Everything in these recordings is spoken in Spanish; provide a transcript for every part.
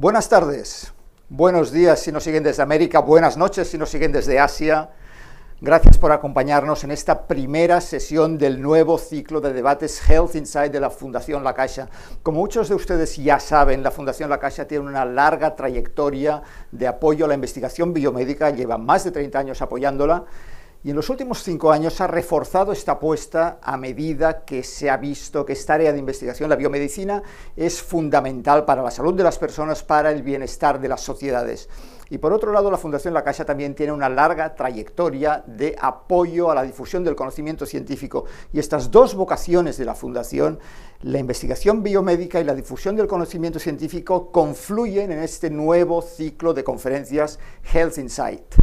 Buenas tardes, buenos días si nos siguen desde América, buenas noches si nos siguen desde Asia. Gracias por acompañarnos en esta primera sesión del nuevo ciclo de debates Health Inside de la Fundación La Caixa. Como muchos de ustedes ya saben, la Fundación La Caixa tiene una larga trayectoria de apoyo a la investigación biomédica, lleva más de 30 años apoyándola y en los últimos cinco años ha reforzado esta apuesta a medida que se ha visto que esta área de investigación, la biomedicina, es fundamental para la salud de las personas, para el bienestar de las sociedades. Y por otro lado, la Fundación La Caixa también tiene una larga trayectoria de apoyo a la difusión del conocimiento científico. Y estas dos vocaciones de la Fundación, la investigación biomédica y la difusión del conocimiento científico, confluyen en este nuevo ciclo de conferencias Health Insight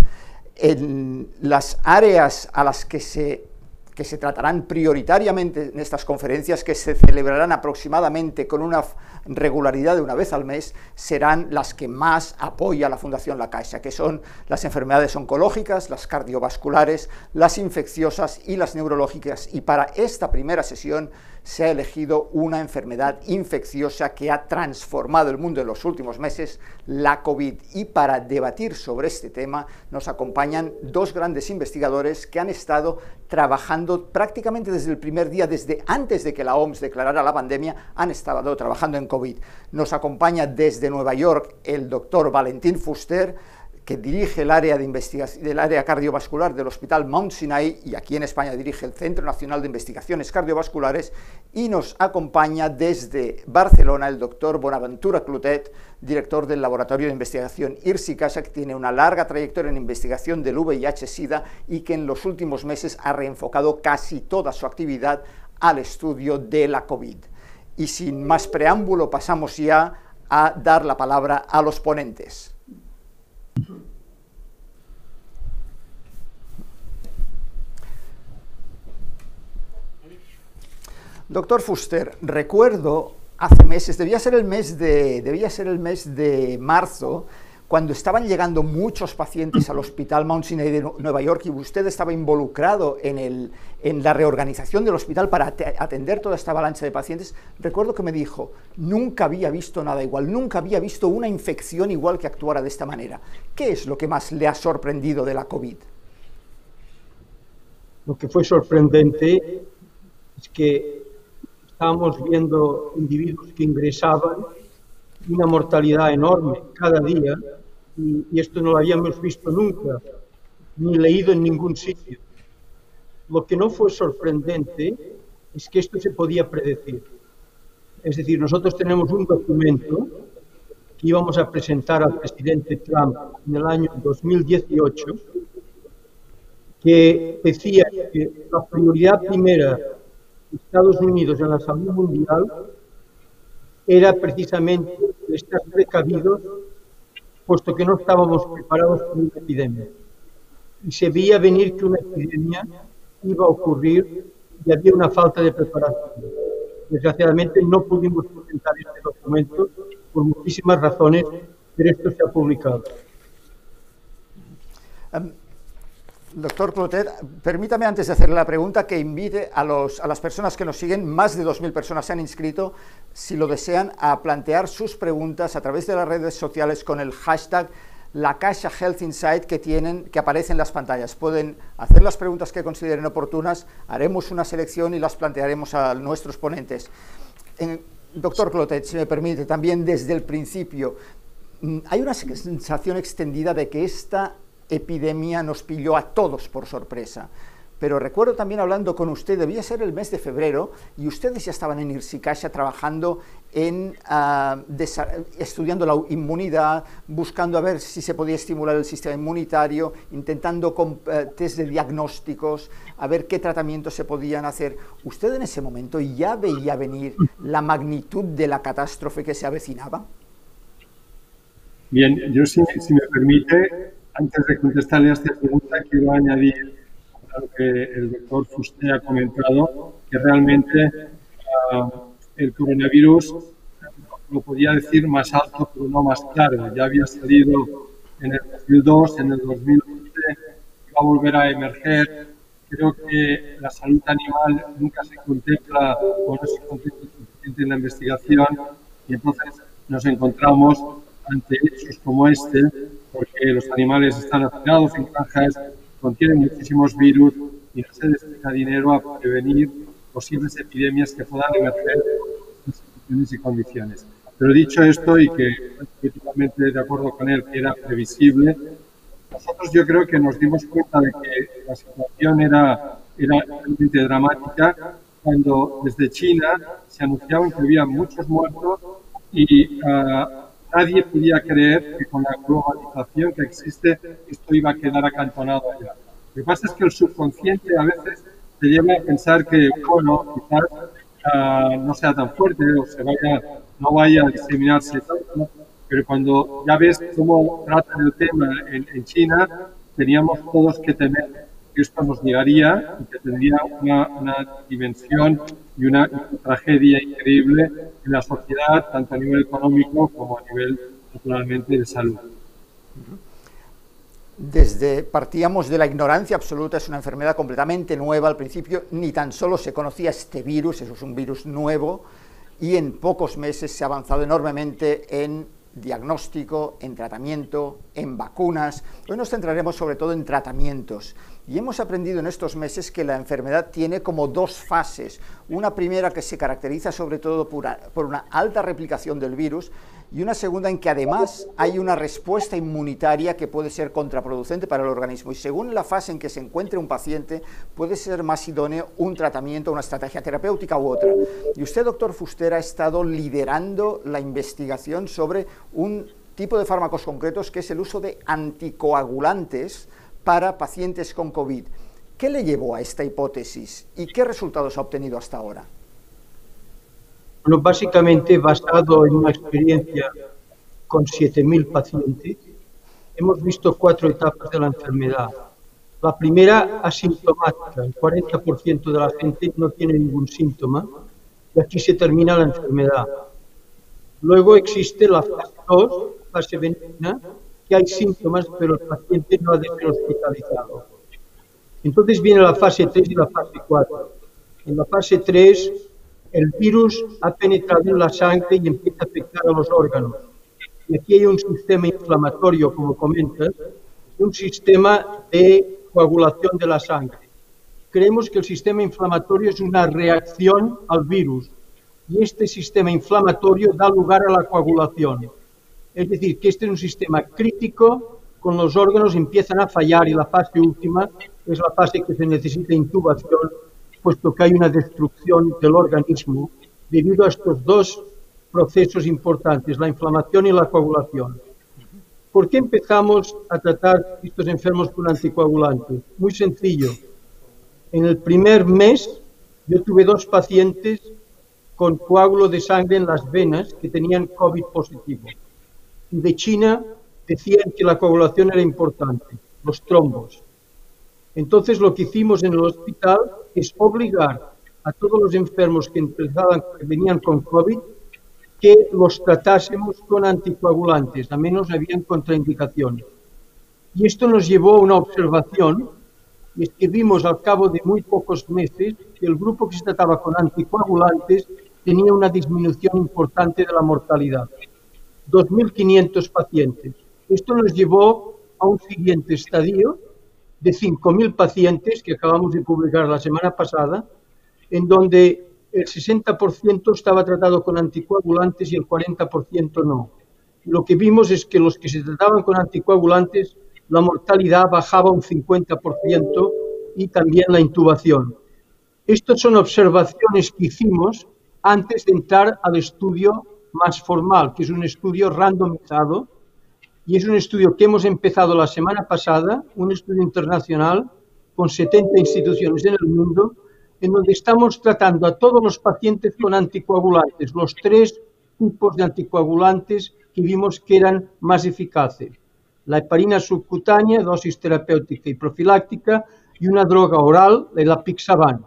en las áreas a las que se, que se tratarán prioritariamente en estas conferencias, que se celebrarán aproximadamente con una regularidad de una vez al mes, serán las que más apoya la Fundación La Caixa, que son las enfermedades oncológicas, las cardiovasculares, las infecciosas y las neurológicas. Y para esta primera sesión se ha elegido una enfermedad infecciosa que ha transformado el mundo en los últimos meses, la COVID. Y para debatir sobre este tema nos acompañan dos grandes investigadores que han estado trabajando prácticamente desde el primer día, desde antes de que la OMS declarara la pandemia, han estado trabajando en COVID. Nos acompaña desde Nueva York el doctor Valentín Fuster, que dirige el área de investigación del área cardiovascular del Hospital Mount Sinai y aquí en España dirige el Centro Nacional de Investigaciones Cardiovasculares y nos acompaña desde Barcelona el doctor Bonaventura Clutet, director del Laboratorio de Investigación IRSI Casa, que tiene una larga trayectoria en investigación del VIH-Sida y que en los últimos meses ha reenfocado casi toda su actividad al estudio de la COVID. Y sin más preámbulo pasamos ya a dar la palabra a los ponentes. Doctor Fuster, recuerdo hace meses, debía ser el mes de, debía ser el mes de marzo, cuando estaban llegando muchos pacientes al Hospital Mount Sinai de Nueva York y usted estaba involucrado en, el, en la reorganización del hospital para atender toda esta avalancha de pacientes, recuerdo que me dijo, nunca había visto nada igual, nunca había visto una infección igual que actuara de esta manera. ¿Qué es lo que más le ha sorprendido de la COVID? Lo que fue sorprendente es que estábamos viendo individuos que ingresaban, una mortalidad enorme cada día, y, esto no lo habíamos visto nunca, ni leído en ningún sitio. Lo que no fue sorprendente es que esto se podía predecir. Es decir, nosotros tenemos un documento que íbamos a presentar al presidente Trump en el año 2018 que decía que la prioridad primera Estados Unidos en la salud mundial era precisamente estar precavidos, puesto que no estábamos preparados para una epidemia. Y se veía venir que una epidemia iba a ocurrir y había una falta de preparación. Desgraciadamente no pudimos presentar este documento por muchísimas razones, pero esto se ha publicado. Doctor Clotet, permítame antes de hacerle la pregunta que invite a, las personas que nos siguen, más de 2.000 personas se han inscrito, si lo desean, a plantear sus preguntas a través de las redes sociales con el hashtag la Caixa Health Insight que tienen, que aparece en las pantallas. Pueden hacer las preguntas que consideren oportunas, haremos una selección y las plantearemos a nuestros ponentes. doctor Clotet, si me permite, también desde el principio, mm, hay una sensación extendida de que esta epidemia nos pilló a todos por sorpresa. Pero recuerdo también hablando con usted, debía ser el mes de febrero, y ustedes ya estaban en Irsicasha trabajando en, ah, estudiando la inmunidad, buscando a ver si se podía estimular el sistema inmunitario, intentando con eh, test de diagnósticos, a ver qué tratamientos se podían hacer. ¿Usted en ese momento ya veía venir la magnitud de la catástrofe que se avecinaba? Bien, yo si me permite, antes de contestarle a esta pregunta, quiero añadir a lo que el doctor Fuste ha comentado, que realmente ah, el coronavirus lo podía decir más alto, pero no más claro. Ya había salido en el 2002, en el 2011, va a volver a emerger. Creo que la salud animal nunca se contempla o no se contempla suficiente en la investigación y entonces nos encontramos ante hechos como este, porque los animales están hacinados en granjas, contienen muchísimos virus y no se destina dinero a prevenir posibles epidemias que puedan emerger en situaciones y condiciones. Pero dicho esto, y que totalmente de acuerdo con él, que era previsible, nosotros yo creo que nos dimos cuenta de que la situación era, era realmente dramática cuando desde China se anunciaban que había muchos muertos y uh, nadie podía creer que con la globalización que existe esto iba a quedar acantonado allá. Lo que pasa es que el subconsciente a veces te lleva a pensar que, bueno, quizás uh, no sea tan fuerte o se vaya, no vaya a diseminarse tanto, pero cuando ya ves cómo tratan el tema en, en China, teníamos todos que temer esto nos llegaría y que tendría una, una dimensión y una, una, tragedia increíble en la sociedad, tanto a nivel económico como a nivel, naturalmente, de salud. Desde partíamos de la ignorancia absoluta, es una enfermedad completamente nueva. Al principio ni tan solo se conocía este virus, eso es un virus nuevo, y en pocos meses se ha avanzado enormemente en diagnóstico, en tratamiento, en vacunas. Hoy nos centraremos sobre todo en tratamientos. Y hemos aprendido en estos meses que la enfermedad tiene como dos fases. Una primera que se caracteriza sobre todo por una, alta replicación del virus y una segunda en que además hay una respuesta inmunitaria que puede ser contraproducente para el organismo. Y según la fase en que se encuentre un paciente, puede ser más idóneo un tratamiento, una estrategia terapéutica u otra. Y usted, doctor Fuster, ha estado liderando la investigación sobre un tipo de fármacos concretos que es el uso de anticoagulantes para pacientes con COVID. ¿Qué le llevó a esta hipótesis y qué resultados ha obtenido hasta ahora? Bueno, básicamente basado en una experiencia con 7.000 pacientes, hemos visto cuatro etapas de la enfermedad. La primera, asintomática. El 40% de la gente no tiene ningún síntoma y aquí se termina la enfermedad. Luego existe la fase 2, fase benigna, que hay síntomas, pero el paciente no ha de ser hospitalizado. Entonces viene la fase 3 y la fase 4. En la fase 3, el virus ha penetrado en la sangre y empieza a afectar a los órganos. Y aquí hay un sistema inflamatorio, como comentas, un sistema de coagulación de la sangre. Creemos que el sistema inflamatorio es una reacción al virus y este sistema inflamatorio da lugar a la coagulación. Es decir, que este es un sistema crítico, con los órganos empiezan a fallar y la fase última es la fase que se necesita intubación, puesto que hay una destrucción del organismo debido a estos dos procesos importantes, la inflamación y la coagulación. ¿Por qué empezamos a tratar estos enfermos con anticoagulantes? Muy sencillo. En el primer mes yo tuve dos pacientes con coágulo de sangre en las venas que tenían COVID positivo de China decían que la coagulación era importante, los trombos. Entonces lo que hicimos en el hospital es obligar a todos los enfermos que que venían con COVID, que los tratásemos con anticoagulantes, a menos habían contraindicaciones. Y esto nos llevó a una observación, y es que vimos al cabo de muy pocos meses que el grupo que se trataba con anticoagulantes tenía una disminución importante de la mortalidad. 2.500 pacientes. Esto nos llevó a un siguiente estadio de 5.000 pacientes que acabamos de publicar la semana pasada, en donde el 60% estaba tratado con anticoagulantes y el 40% no. Lo que vimos es que los que se trataban con anticoagulantes, la mortalidad bajaba un 50% y también la intubación. Estas son observaciones que hicimos antes de entrar al estudio más formal, que es un estudio randomizado y es un estudio que hemos empezado la semana pasada, un estudio internacional con 70 instituciones en el mundo, en donde estamos tratando a todos los pacientes con anticoagulantes, los tres tipos de anticoagulantes que vimos que eran más eficaces. La heparina subcutánea, dosis terapéutica y profiláctica, y una droga oral, la Pixaban.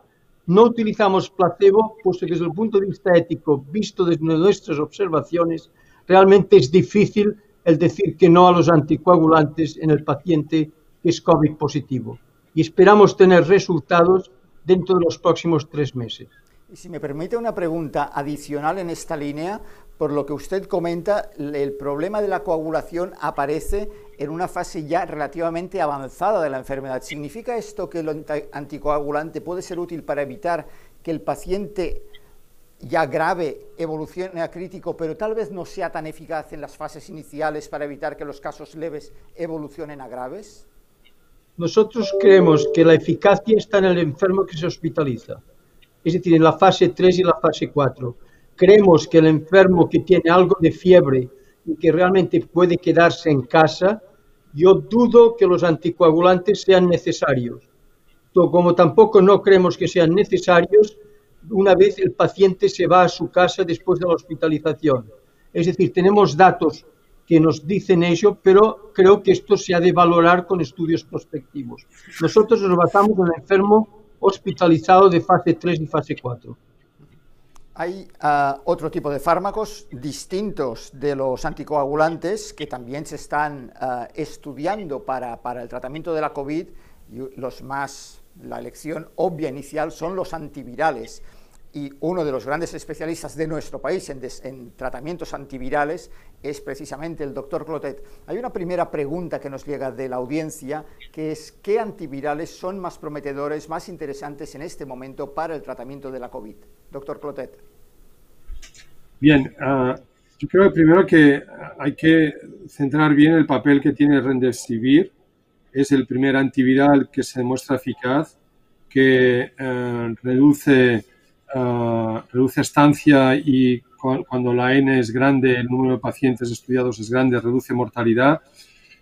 No utilizamos placebo, puesto que desde el punto de vista ético, visto desde nuestras observaciones, realmente es difícil el decir que no a los anticoagulantes en el paciente que es COVID positivo. Y esperamos tener resultados dentro de los próximos tres meses. Y si me permite una pregunta adicional en esta línea, por lo que usted comenta, el problema de la coagulación aparece en una fase ya relativamente avanzada de la enfermedad. ¿Significa esto que el anticoagulante puede ser útil para evitar que el paciente ya grave evolucione a crítico, pero tal vez no sea tan eficaz en las fases iniciales para evitar que los casos leves evolucionen a graves? Nosotros creemos que la eficacia está en el enfermo que se hospitaliza, es decir, en la fase 3 y la fase 4 creemos que el enfermo que tiene algo de fiebre y que realmente puede quedarse en casa, yo dudo que los anticoagulantes sean necesarios. Como tampoco no creemos que sean necesarios una vez el paciente se va a su casa después de la hospitalización. Es decir, tenemos datos que nos dicen ello, pero creo que esto se ha de valorar con estudios prospectivos. Nosotros nos basamos en el enfermo hospitalizado de fase 3 y fase 4. Hay ah, otro tipo de fármacos distintos de los anticoagulantes que también se están ah, estudiando para, el tratamiento de la COVID y los más, la elección obvia inicial son los antivirales. Y uno de los grandes especialistas de nuestro país en, en tratamientos antivirales es precisamente el doctor Clotet. Hay una primera pregunta que nos llega de la audiencia, que es ¿qué antivirales son más prometedores, más interesantes en este momento para el tratamiento de la COVID? Doctor Clotet. Bien, ah, yo creo primero que hay que centrar bien el papel que tiene Remdesivir. Es el primer antiviral que se demuestra eficaz, que eh, reduce, ah, reduce estancia y cuando la N es grande, el número de pacientes estudiados es grande, reduce mortalidad.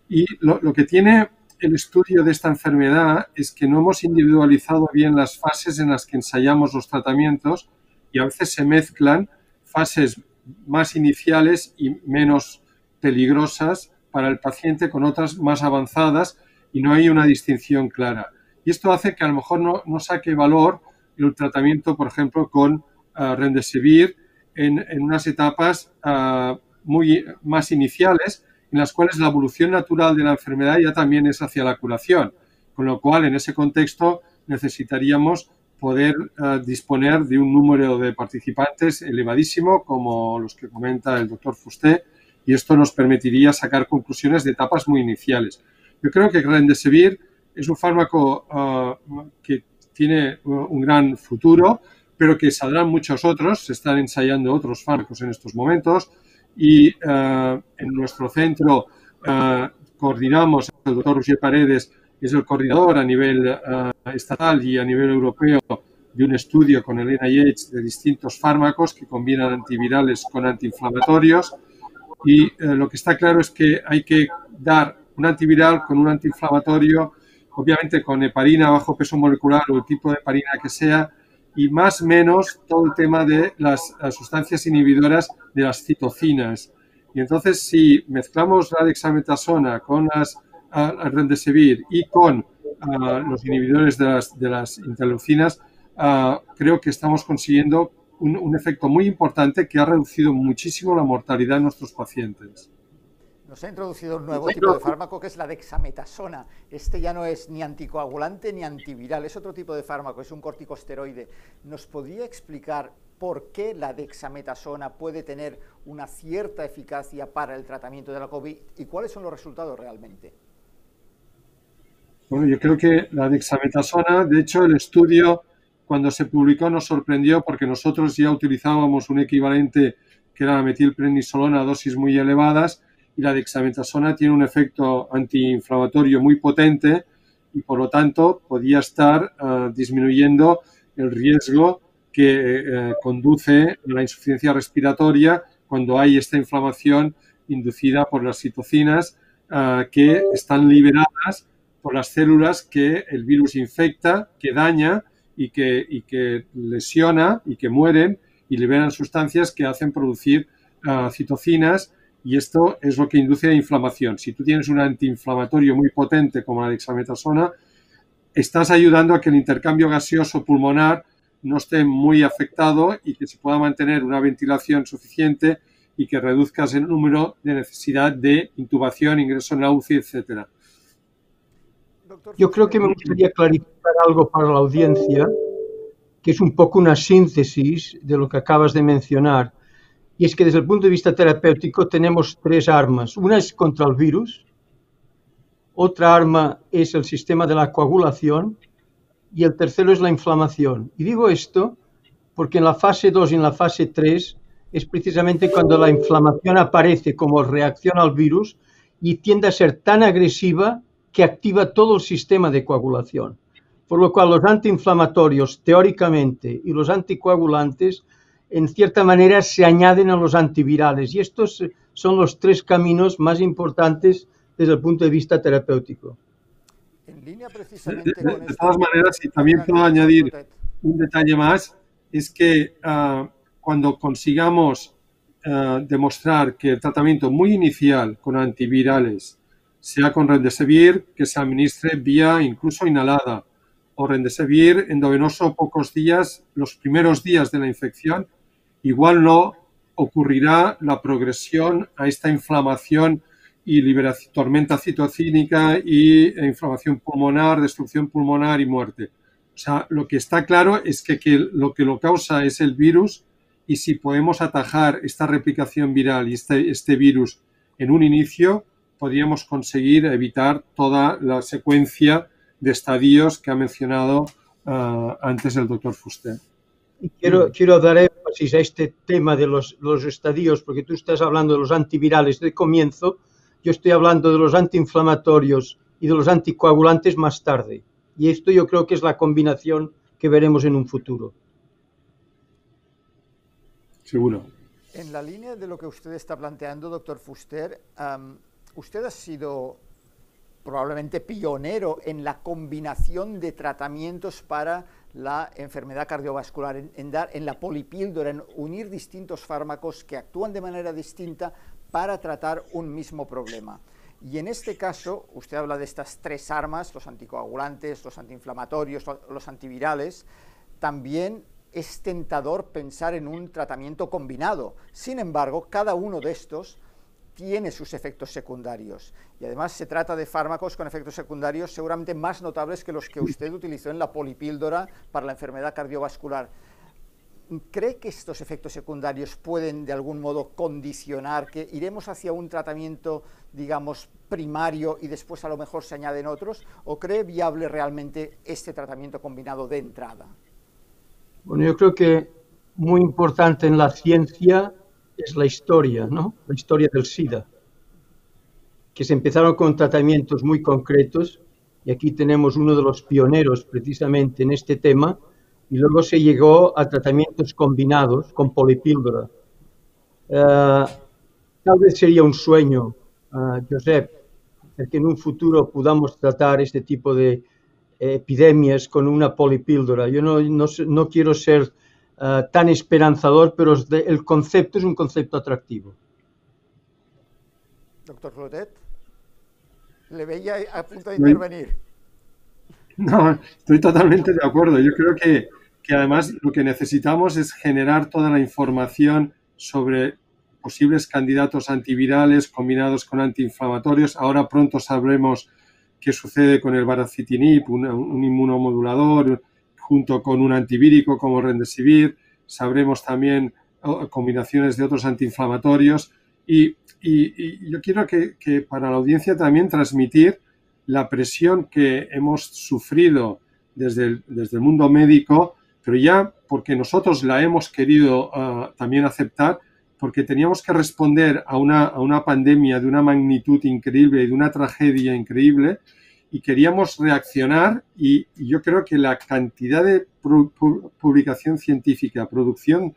Y lo, que tiene el estudio de esta enfermedad es que no hemos individualizado bien las fases en las que ensayamos los tratamientos y a veces se mezclan fases más iniciales y menos peligrosas para el paciente con otras más avanzadas y no hay una distinción clara. Y esto hace que a lo mejor no saque valor el tratamiento, por ejemplo, con uh, Remdesivir en, en, unas etapas uh, muy más iniciales en las cuales la evolución natural de la enfermedad ya también es hacia la curación. Con lo cual, en ese contexto, necesitaríamos poder uh, disponer de un número de participantes elevadísimo, como los que comenta el doctor Fusté, y esto nos permitiría sacar conclusiones de etapas muy iniciales. Yo creo que Remdesivir es un fármaco que tiene un gran futuro, pero que saldrán muchos otros, se están ensayando otros fármacos en estos momentos, y uh, en nuestro centro coordinamos, el doctor Roger Paredes es el coordinador a nivel uh, estatal y a nivel europeo de un estudio con el NIH de distintos fármacos que combinan antivirales con antiinflamatorios. Y lo que está claro es que hay que dar un antiviral con un antiinflamatorio, obviamente con heparina bajo peso molecular o el tipo de heparina que sea, y más menos todo el tema de las, sustancias inhibidoras de las citocinas. Y entonces, si mezclamos la dexametasona con las al Remdesivir y con los inhibidores de las, de las interleucinas, creo que estamos consiguiendo un, un, efecto muy importante que ha reducido muchísimo la mortalidad en nuestros pacientes. Nos ha introducido un nuevo tipo de fármaco que es la dexametasona. Este ya no es ni anticoagulante ni antiviral, es otro tipo de fármaco, es un corticosteroide. ¿Nos podría explicar por qué la dexametasona puede tener una cierta eficacia para el tratamiento de la COVID y cuáles son los resultados realmente? Bueno, yo creo que la dexametasona, de hecho, el estudio cuando se publicó nos sorprendió porque nosotros ya utilizábamos un equivalente que era la metilprednisolona a dosis muy elevadas y la dexametasona tiene un efecto antiinflamatorio muy potente y por lo tanto podía estar uh, disminuyendo el riesgo que uh, conduce a la insuficiencia respiratoria cuando hay esta inflamación inducida por las citocinas uh, que están liberadas por las células que el virus infecta, que daña y que, y que lesiona y que mueren y liberan sustancias que hacen producir citocinas y esto es lo que induce a inflamación. Si tú tienes un antiinflamatorio muy potente como la dexametasona, estás ayudando a que el intercambio gaseoso pulmonar no esté muy afectado y que se pueda mantener una ventilación suficiente y que reduzcas el número de necesidad de intubación, ingreso en la UCI, etcétera. Yo creo que me gustaría clarificar algo para la audiencia, que es un poco una síntesis de lo que acabas de mencionar. Y es que desde el punto de vista terapéutico tenemos tres armas. Una es contra el virus, otra arma es el sistema de la coagulación y el tercero es la inflamación. Y digo esto porque en la fase 2 y en la fase 3 es precisamente cuando la inflamación aparece como reacción al virus y tiende a ser tan agresiva que activa todo el sistema de coagulación. Por lo cual los antiinflamatorios, teóricamente, y los anticoagulantes, en cierta manera, se añaden a los antivirales. Y estos son los tres caminos más importantes desde el punto de vista terapéutico. En línea precisamente de, todas maneras, y también puedo añadir un detalle más, es que uh, cuando consigamos uh, demostrar que el tratamiento muy inicial con antivirales, sea con Rendesivir, que se administre vía incluso inhalada, o Rendesivir endovenoso pocos días, los primeros días de la infección, igual no ocurrirá la progresión a esta inflamación y liberación, tormenta citocínica y e inflamación pulmonar, destrucción pulmonar y muerte. O sea, lo que está claro es que, lo que lo causa es el virus y si podemos atajar esta replicación viral y este, este virus en un inicio, podríamos conseguir evitar toda la secuencia de estadios que ha mencionado uh, antes el doctor Fuster. Quiero, quiero dar énfasis a este tema de los, los estadios, porque tú estás hablando de los antivirales de comienzo, yo estoy hablando de los antiinflamatorios y de los anticoagulantes más tarde. Y esto yo creo que es la combinación que veremos en un futuro. Seguro. En la línea de lo que usted está planteando, doctor Fuster, um, usted ha sido probablemente pionero en la combinación de tratamientos para la enfermedad cardiovascular, en, dar, en la polipíldora, en unir distintos fármacos que actúan de manera distinta para tratar un mismo problema. Y en este caso, usted habla de estas tres armas, los anticoagulantes, los antiinflamatorios, los antivirales, también es tentador pensar en un tratamiento combinado. Sin embargo, cada uno de estos tiene sus efectos secundarios. Y además se trata de fármacos con efectos secundarios seguramente más notables que los que usted utilizó en la polipíldora para la enfermedad cardiovascular. ¿Cree que estos efectos secundarios pueden de algún modo condicionar que iremos hacia un tratamiento, digamos, primario y después a lo mejor se añaden otros? ¿O cree viable realmente este tratamiento combinado de entrada? Bueno, yo creo que muy importante en la ciencia es la historia, ¿no? La historia del SIDA, que se empezaron con tratamientos muy concretos y aquí tenemos uno de los pioneros precisamente en este tema, y luego se llegó a tratamientos combinados con polipíldora. Uh, tal vez sería un sueño, uh, Josep, que en un futuro podamos tratar este tipo de epidemias con una polipíldora. Yo no quiero ser uh, tan esperanzador, pero el concepto es un concepto atractivo. Doctor Clotet, le veía a punto de intervenir. No, estoy totalmente de acuerdo. Yo creo que, que además lo que necesitamos es generar toda la información sobre posibles candidatos antivirales combinados con antiinflamatorios. Ahora pronto sabremos qué sucede con el baracitinib, un, un inmunomodulador, junto con un antivírico como Rendesivir. Sabremos también combinaciones de otros antiinflamatorios. Y, y, y yo quiero que, para la audiencia también transmitir la presión que hemos sufrido desde el, desde el mundo médico, pero ya porque nosotros la hemos querido uh, también aceptar, porque teníamos que responder a una, a una pandemia de una magnitud increíble y de una tragedia increíble, y queríamos reaccionar y, yo creo que la cantidad de pu publicación científica, producción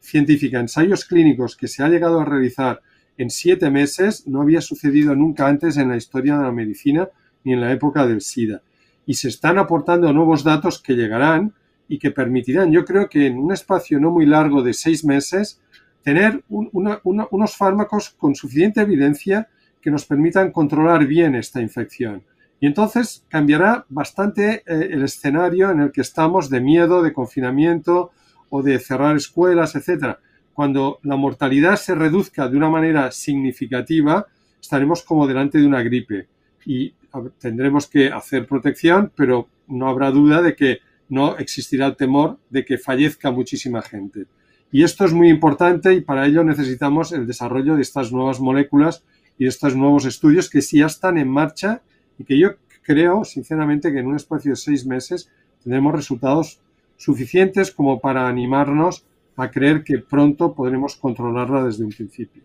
científica, ensayos clínicos que se ha llegado a realizar en siete meses no había sucedido nunca antes en la historia de la medicina ni en la época del SIDA. Y se están aportando nuevos datos que llegarán y que permitirán, yo creo que en un espacio no muy largo de seis meses, tener unos fármacos con suficiente evidencia que nos permitan controlar bien esta infección. Y entonces cambiará bastante eh, el escenario en el que estamos de miedo, de confinamiento o de cerrar escuelas, etcétera. Cuando la mortalidad se reduzca de una manera significativa, estaremos como delante de una gripe y tendremos que hacer protección, pero no habrá duda de que no existirá el temor de que fallezca muchísima gente. Y esto es muy importante y para ello necesitamos el desarrollo de estas nuevas moléculas y estos nuevos estudios que sí ya están en marcha y que yo creo, sinceramente, que en un espacio de seis meses tendremos resultados suficientes como para animarnos a creer que pronto podremos controlarla desde un principio.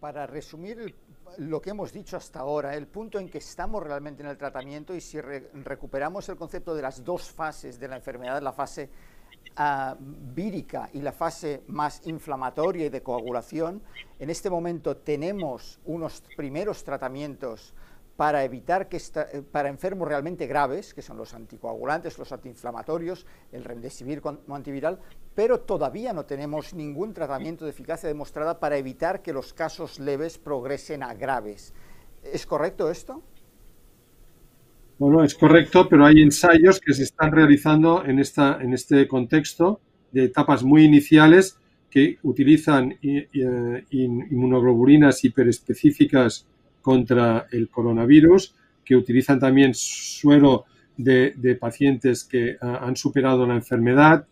Para resumir lo que hemos dicho hasta ahora, el punto en que estamos realmente en el tratamiento y si recuperamos el concepto de las dos fases de la enfermedad, la fase uh, vírica y la fase más inflamatoria y de coagulación, en este momento tenemos unos primeros tratamientos para evitar que esta, eh, para enfermos realmente graves, que son los anticoagulantes, los antiinflamatorios, el remdesivir como antiviral, pero todavía no tenemos ningún tratamiento de eficacia demostrada para evitar que los casos leves progresen a graves. ¿Es correcto esto? Bueno, es correcto, pero hay ensayos que se están realizando en, esta, en este contexto de etapas muy iniciales que utilizan eh, inmunoglobulinas hiperespecíficas contra el coronavirus, que utilizan también suero de, pacientes que ah, han superado la enfermedad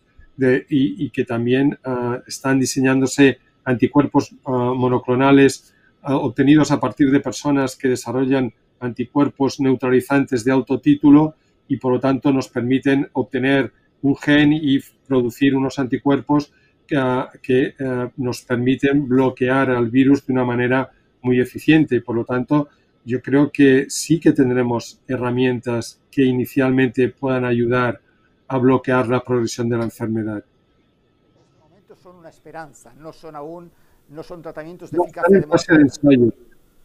y, que también ah, están diseñándose anticuerpos ah, monoclonales obtenidos a partir de personas que desarrollan anticuerpos neutralizantes de autotítulo y por lo tanto nos permiten obtener un gen y producir unos anticuerpos que, nos permiten bloquear al virus de una manera muy eficiente y por lo tanto yo creo que sí que tendremos herramientas que inicialmente puedan ayudar a bloquear la progresión de la enfermedad. En este momento son una esperanza, no son aún, no son tratamientos de eficacia. Están en fase de ensayo,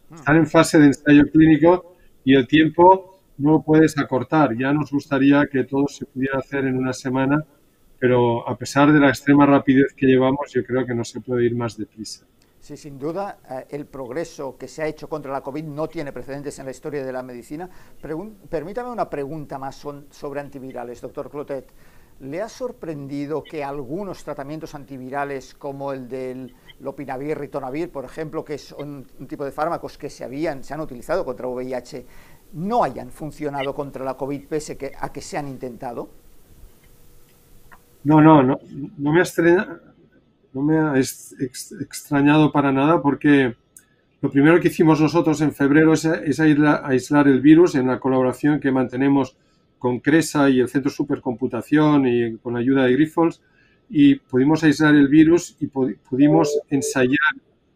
hmm. están en fase de ensayo clínico y el tiempo no lo puedes acortar. Ya nos gustaría que todo se pudiera hacer en una semana, pero a pesar de la extrema rapidez que llevamos, yo creo que no se puede ir más deprisa. Sí, sin duda, eh, el progreso que se ha hecho contra la COVID no tiene precedentes en la historia de la medicina. permítame una pregunta más sobre antivirales, doctor Clotet. ¿Le ha sorprendido que algunos tratamientos antivirales, como el del lopinavir, ritonavir, por ejemplo, que es un, tipo de fármacos que se, habían, se han utilizado contra VIH, no hayan funcionado contra la COVID pese a que se han intentado? No, no, no, no me ha no me ha extrañado para nada porque lo primero que hicimos nosotros en febrero es, aislar, el virus en la colaboración que mantenemos con CRESA y el Centro Supercomputación y con la ayuda de Grifols y pudimos aislar el virus y pudimos ensayar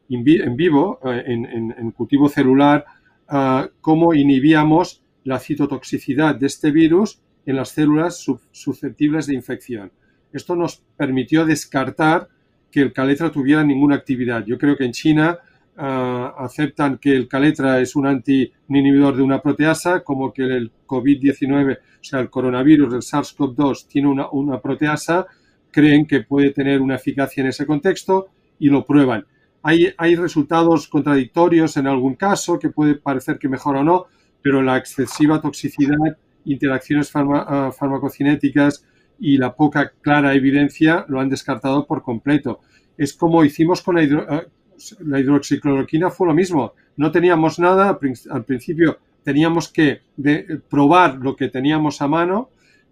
en vivo, eh, en, cultivo celular, ah, cómo inhibíamos la citotoxicidad de este virus en las células susceptibles de infección. Esto nos permitió descartar que el caletra tuviera ninguna actividad. Yo creo que en China ah, aceptan que el caletra es un anti inhibidor de una proteasa, como que el COVID-19, o sea, el coronavirus, el SARS-CoV-2, tiene una, proteasa, creen que puede tener una eficacia en ese contexto y lo prueban. Hay, resultados contradictorios en algún caso que puede parecer que mejor o no, pero la excesiva toxicidad, interacciones ah, farmacocinéticas, y la poca clara evidencia lo han descartado por completo. Es como hicimos con la, eh, hidroxicloroquina, fue lo mismo. No teníamos nada, al principio teníamos que probar lo que teníamos a mano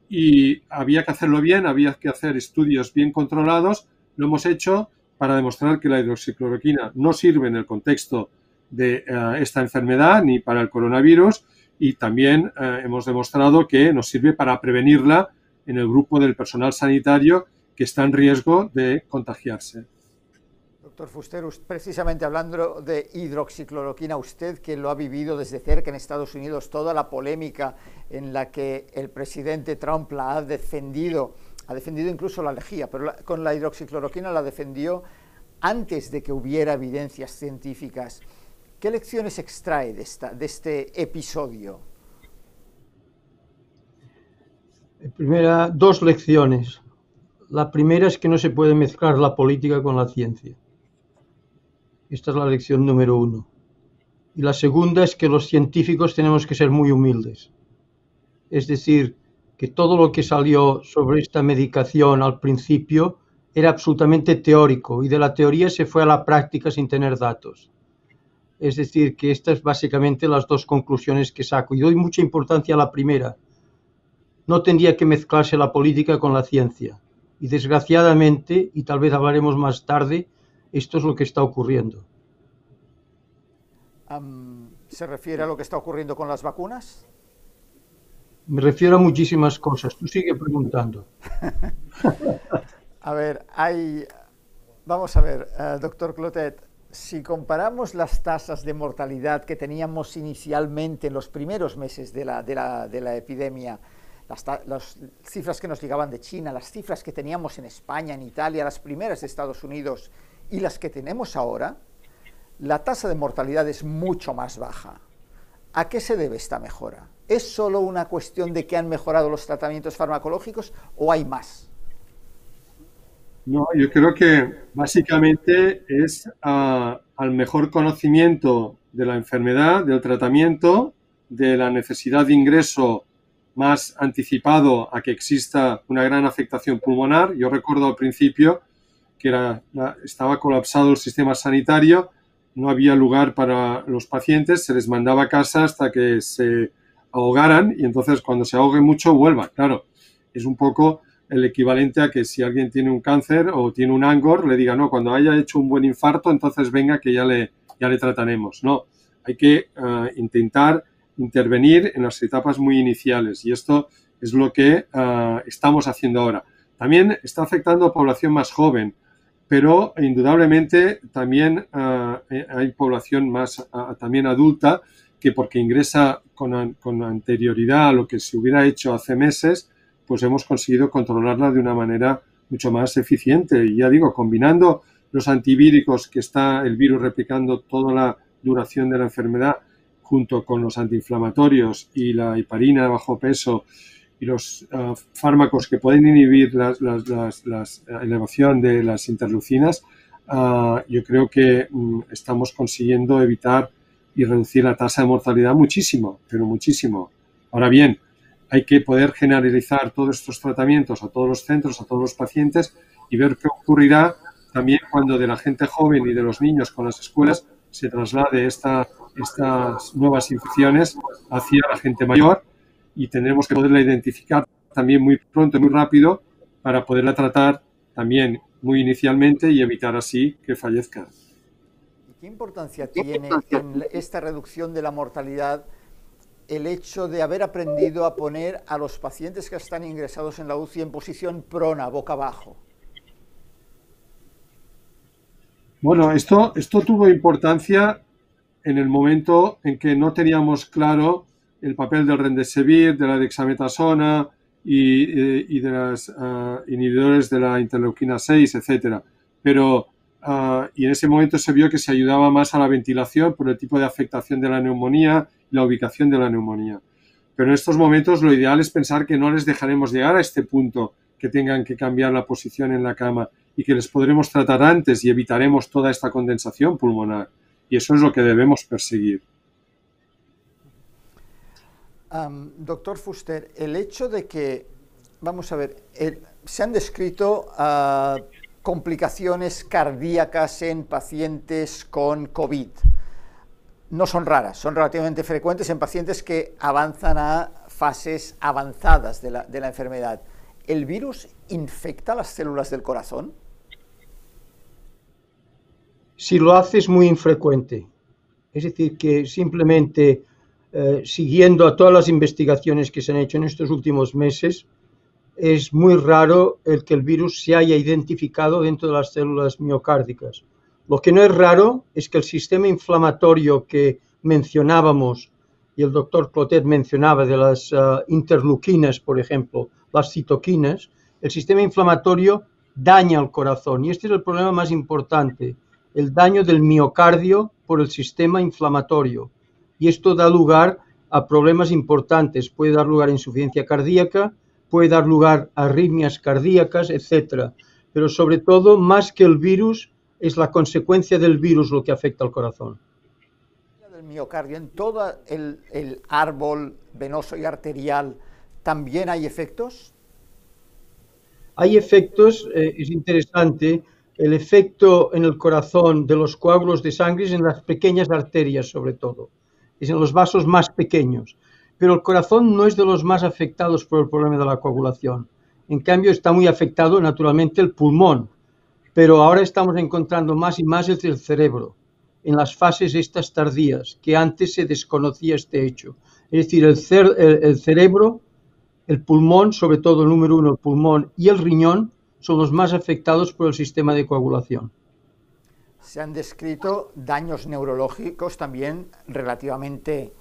y había que hacerlo bien, había que hacer estudios bien controlados. Lo hemos hecho para demostrar que la hidroxicloroquina no sirve en el contexto de eh, esta enfermedad ni para el coronavirus y también eh, hemos demostrado que nos sirve para prevenirla en el grupo del personal sanitario que está en riesgo de contagiarse. Doctor Fuster, precisamente hablando de hidroxicloroquina, usted que lo ha vivido desde cerca en Estados Unidos, toda la polémica en la que el presidente Trump la ha defendido, ha defendido incluso la lejía, pero con la hidroxicloroquina la defendió antes de que hubiera evidencias científicas. ¿Qué lecciones extrae de, esta, de este episodio? Primera, dos lecciones. La primera es que no se puede mezclar la política con la ciencia. Esta es la lección número uno. Y la segunda es que los científicos tenemos que ser muy humildes. Es decir, que todo lo que salió sobre esta medicación al principio era absolutamente teórico y de la teoría se fue a la práctica sin tener datos. Es decir, que estas es básicamente las dos conclusiones que saco. Y doy mucha importancia a la primera, no tendría que mezclarse la política con la ciencia. Y desgraciadamente, y tal vez hablaremos más tarde, esto es lo que está ocurriendo. Um, ¿Se refiere a lo que está ocurriendo con las vacunas? Me refiero a muchísimas cosas. Tú sigue preguntando. a ver, hay... Vamos a ver, uh, doctor Clotet, si comparamos las tasas de mortalidad que teníamos inicialmente en los primeros meses de la, de la, de la epidemia, las, cifras que nos llegaban de China, las cifras que teníamos en España, en Italia, las primeras de Estados Unidos y las que tenemos ahora, la tasa de mortalidad es mucho más baja. ¿A qué se debe esta mejora? ¿Es solo una cuestión de que han mejorado los tratamientos farmacológicos o hay más? No, yo creo que básicamente es uh, al mejor conocimiento de la enfermedad, del tratamiento, de la necesidad de ingreso más anticipado a que exista una gran afectación pulmonar. Yo recuerdo al principio que era, estaba colapsado el sistema sanitario, no había lugar para los pacientes, se les mandaba a casa hasta que se ahogaran y entonces cuando se ahogue mucho vuelva. Claro, es un poco el equivalente a que si alguien tiene un cáncer o tiene un angor, le diga, no, cuando haya hecho un buen infarto, entonces venga que ya le, ya le trataremos. No, hay que uh, intentar intervenir en las etapas muy iniciales y esto es lo que uh, estamos haciendo ahora. También está afectando a población más joven, pero indudablemente también uh, hay población más también adulta que porque ingresa con, con, anterioridad a lo que se hubiera hecho hace meses, pues hemos conseguido controlarla de una manera mucho más eficiente. Y ya digo, combinando los antivíricos que está el virus replicando toda la duración de la enfermedad, junto con los antiinflamatorios y la heparina de bajo peso y los uh, fármacos que pueden inhibir la elevación de las interleucinas, uh, yo creo que um, estamos consiguiendo evitar y reducir la tasa de mortalidad muchísimo, pero muchísimo. Ahora bien, hay que poder generalizar todos estos tratamientos a todos los centros, a todos los pacientes y ver qué ocurrirá también cuando de la gente joven y de los niños con las escuelas se traslade esta, estas nuevas infecciones hacia la gente mayor y tendremos que poderla identificar también muy pronto, muy rápido, para poderla tratar también muy inicialmente y evitar así que fallezca. ¿Qué importancia tiene en esta reducción de la mortalidad el hecho de haber aprendido a poner a los pacientes que están ingresados en la UCI en posición prona, boca abajo? Bueno, esto, esto tuvo importancia en el momento en que no teníamos claro el papel del rendesivir, de la dexametasona y, eh, y de los ah, inhibidores de la interleuquina 6, etcétera. Pero Uh, y en ese momento se vio que se ayudaba más a la ventilación por el tipo de afectación de la neumonía y la ubicación de la neumonía. Pero en estos momentos lo ideal es pensar que no les dejaremos llegar a este punto que tengan que cambiar la posición en la cama y que les podremos tratar antes y evitaremos toda esta condensación pulmonar. Y eso es lo que debemos perseguir. Doctor Fuster, el hecho de que, vamos a ver, se han descrito uh, complicaciones cardíacas en pacientes con COVID. No son raras, son relativamente frecuentes en pacientes que avanzan a fases avanzadas de la enfermedad. ¿El virus infecta las células del corazón? Si lo hace es muy infrecuente. Es decir, que simplemente eh, siguiendo a todas las investigaciones que se han hecho en estos últimos meses, es muy raro el que el virus se haya identificado dentro de las células miocárdicas. Lo que no es raro es que el sistema inflamatorio que mencionábamos y el doctor Clotet mencionaba de las uh, por ejemplo, las citoquinas, el sistema inflamatorio daña al corazón y este es el problema más importante, el daño del miocardio por el sistema inflamatorio. Y esto da lugar a problemas importantes, puede dar lugar a insuficiencia cardíaca, puede dar lugar a arritmias cardíacas, etcétera. Pero sobre todo, más que el virus, es la consecuencia del virus lo que afecta al corazón. Del miocardio, en todo el, el árbol venoso y arterial, ¿también hay efectos? Hay efectos, eh, es interesante, el efecto en el corazón de los coágulos de sangre es en las pequeñas arterias sobre todo, es en los vasos más pequeños pero el corazón no es de los más afectados por el problema de la coagulación. En cambio, está muy afectado naturalmente el pulmón, pero ahora estamos encontrando más y más el cerebro, en las fases estas tardías, que antes se desconocía este hecho. Es decir, el, el cerebro, el pulmón, sobre todo el número uno, el pulmón y el riñón, son los más afectados por el sistema de coagulación. Se han descrito daños neurológicos también relativamente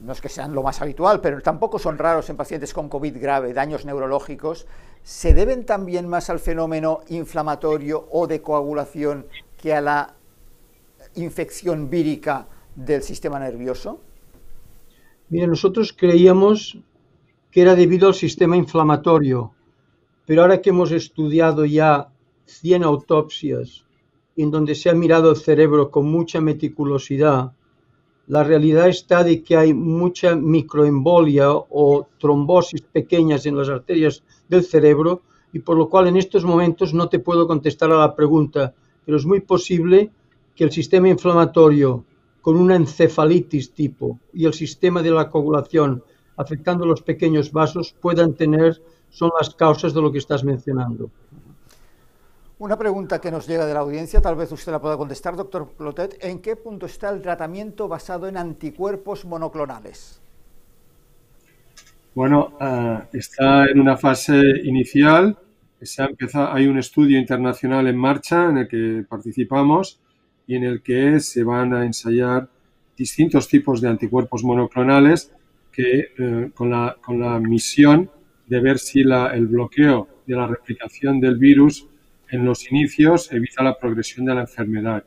no es que sean lo más habitual, pero tampoco son raros en pacientes con COVID grave, daños neurológicos, ¿se deben también más al fenómeno inflamatorio o de coagulación que a la infección vírica del sistema nervioso? Mire, nosotros creíamos que era debido al sistema inflamatorio, pero ahora que hemos estudiado ya 100 autopsias en donde se ha mirado el cerebro con mucha meticulosidad, la realidad está de que hay mucha microembolia o trombosis pequeñas en las arterias del cerebro y por lo cual en estos momentos no te puedo contestar a la pregunta, pero es muy posible que el sistema inflamatorio con una encefalitis tipo y el sistema de la coagulación afectando los pequeños vasos puedan tener, son las causas de lo que estás mencionando. Una pregunta que nos llega de la audiencia, tal vez usted la pueda contestar, doctor Plotet. ¿En qué punto está el tratamiento basado en anticuerpos monoclonales? Bueno, uh, está en una fase inicial. Se ha empezado, hay un estudio internacional en marcha en el que participamos y en el que se van a ensayar distintos tipos de anticuerpos monoclonales que, uh, con, la, con, la, misión de ver si el bloqueo de la replicación del virus en los inicios evita la progresión de la enfermedad.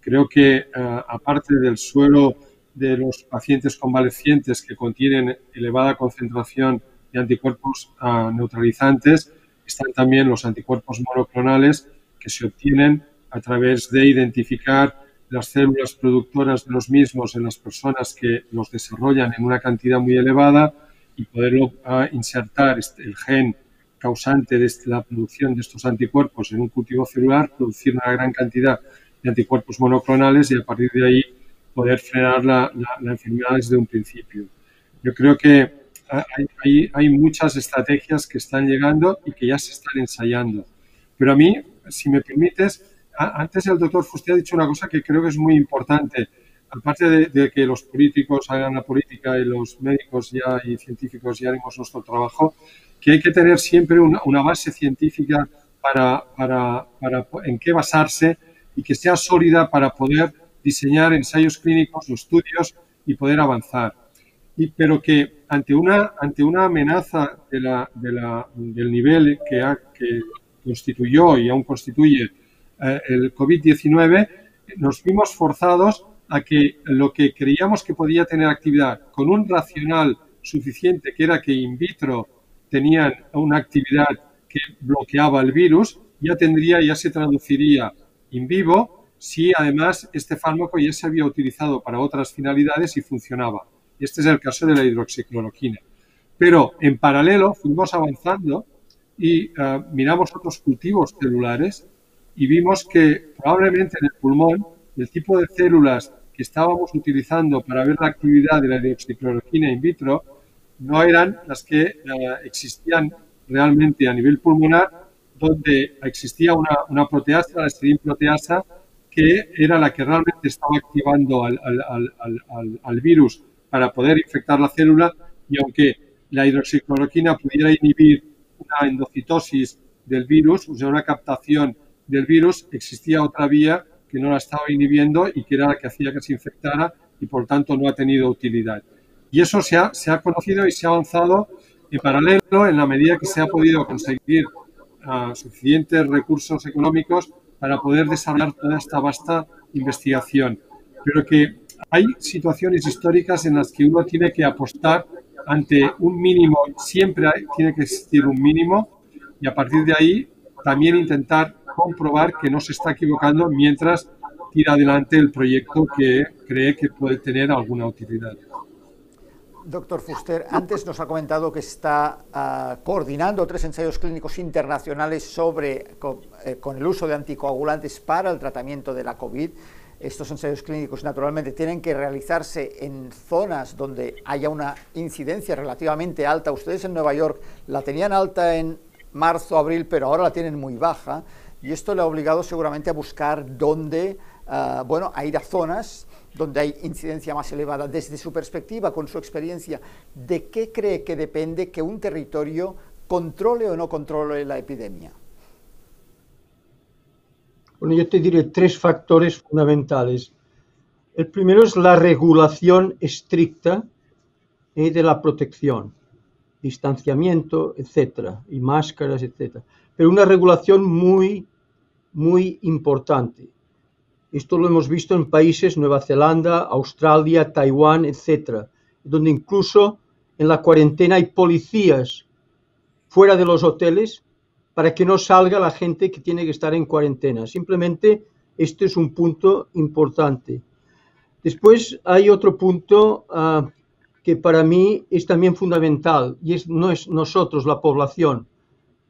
Creo que eh, aparte del suelo de los pacientes convalecientes que contienen elevada concentración de anticuerpos ah, neutralizantes, están también los anticuerpos monoclonales que se obtienen a través de identificar las células productoras de los mismos en las personas que los desarrollan en una cantidad muy elevada y poderlo ah, insertar este, el gen causante de este, la producción de estos anticuerpos en un cultivo celular, producir una gran cantidad de anticuerpos monoclonales y a partir de ahí poder frenar la, enfermedad desde un principio. Yo creo que hay, hay, muchas estrategias que están llegando y que ya se están ensayando. Pero a mí, si me permites, antes el doctor Fuste ha dicho una cosa que creo que es muy importante. Aparte de, que los políticos hagan la política y los médicos ya y científicos ya haremos nuestro trabajo, que hay que tener siempre una, base científica para, en qué basarse y que sea sólida para poder diseñar ensayos clínicos o estudios y poder avanzar. Pero que ante una, ante una amenaza del nivel que constituyó y aún constituye eh, el COVID-19, nos vimos forzados a que lo que creíamos que podía tener actividad con un racional suficiente, que era que in vitro tenían una actividad que bloqueaba el virus, ya tendría, ya se traduciría in vivo si además este fármaco ya se había utilizado para otras finalidades y funcionaba. Este es el caso de la hidroxicloroquina. Pero en paralelo fuimos avanzando y uh, miramos otros cultivos celulares y vimos que probablemente en el pulmón el tipo de células que estábamos utilizando para ver la actividad de la hidroxicloroquina in vitro no eran las que eh, existían realmente a nivel pulmonar, donde existía una, una proteasa, la proteasa, que era la que realmente estaba activando al, al, al, al, virus para poder infectar la célula y aunque la hidroxicloroquina pudiera inhibir una endocitosis del virus, o sea, una captación del virus, existía otra vía que no la estaba inhibiendo y que era la que hacía que se infectara y por tanto no ha tenido utilidad. Y eso se ha, se ha conocido y se ha avanzado en paralelo en la medida que se ha podido conseguir uh, suficientes recursos económicos para poder desarrollar toda esta vasta investigación. Pero que hay situaciones históricas en las que uno tiene que apostar ante un mínimo, siempre hay, tiene que existir un mínimo y a partir de ahí también intentar comprobar que no se está equivocando mientras tira adelante el proyecto que cree que puede tener alguna utilidad. Doctor Fuster, antes nos ha comentado que está uh, coordinando tres ensayos clínicos internacionales sobre eh, con, el uso de anticoagulantes para el tratamiento de la COVID. estos ensayos clínicos naturalmente tienen que realizarse en zonas donde haya una incidencia relativamente alta. Ustedes en Nueva York la tenían alta en marzo, abril, pero ahora la tienen muy baja y esto le ha obligado seguramente a buscar dónde, uh, bueno, a ir a zonas donde hay incidencia más elevada. Desde su perspectiva, con su experiencia, ¿de qué cree que depende que un territorio controle o no controle la epidemia? Bueno, yo te diré tres factores fundamentales. El primero es la regulación estricta eh, de la protección, distanciamiento, etcétera, y máscaras, etcétera. Pero una regulación muy, muy importante. Esto lo hemos visto en países Nueva Zelanda, Australia, Taiwán, etcétera, donde incluso en la cuarentena hay policías fuera de los hoteles para que no salga la gente que tiene que estar en cuarentena. Simplemente este es un punto importante. Después hay otro punto uh, que para mí es también fundamental y es, no es nosotros, la población.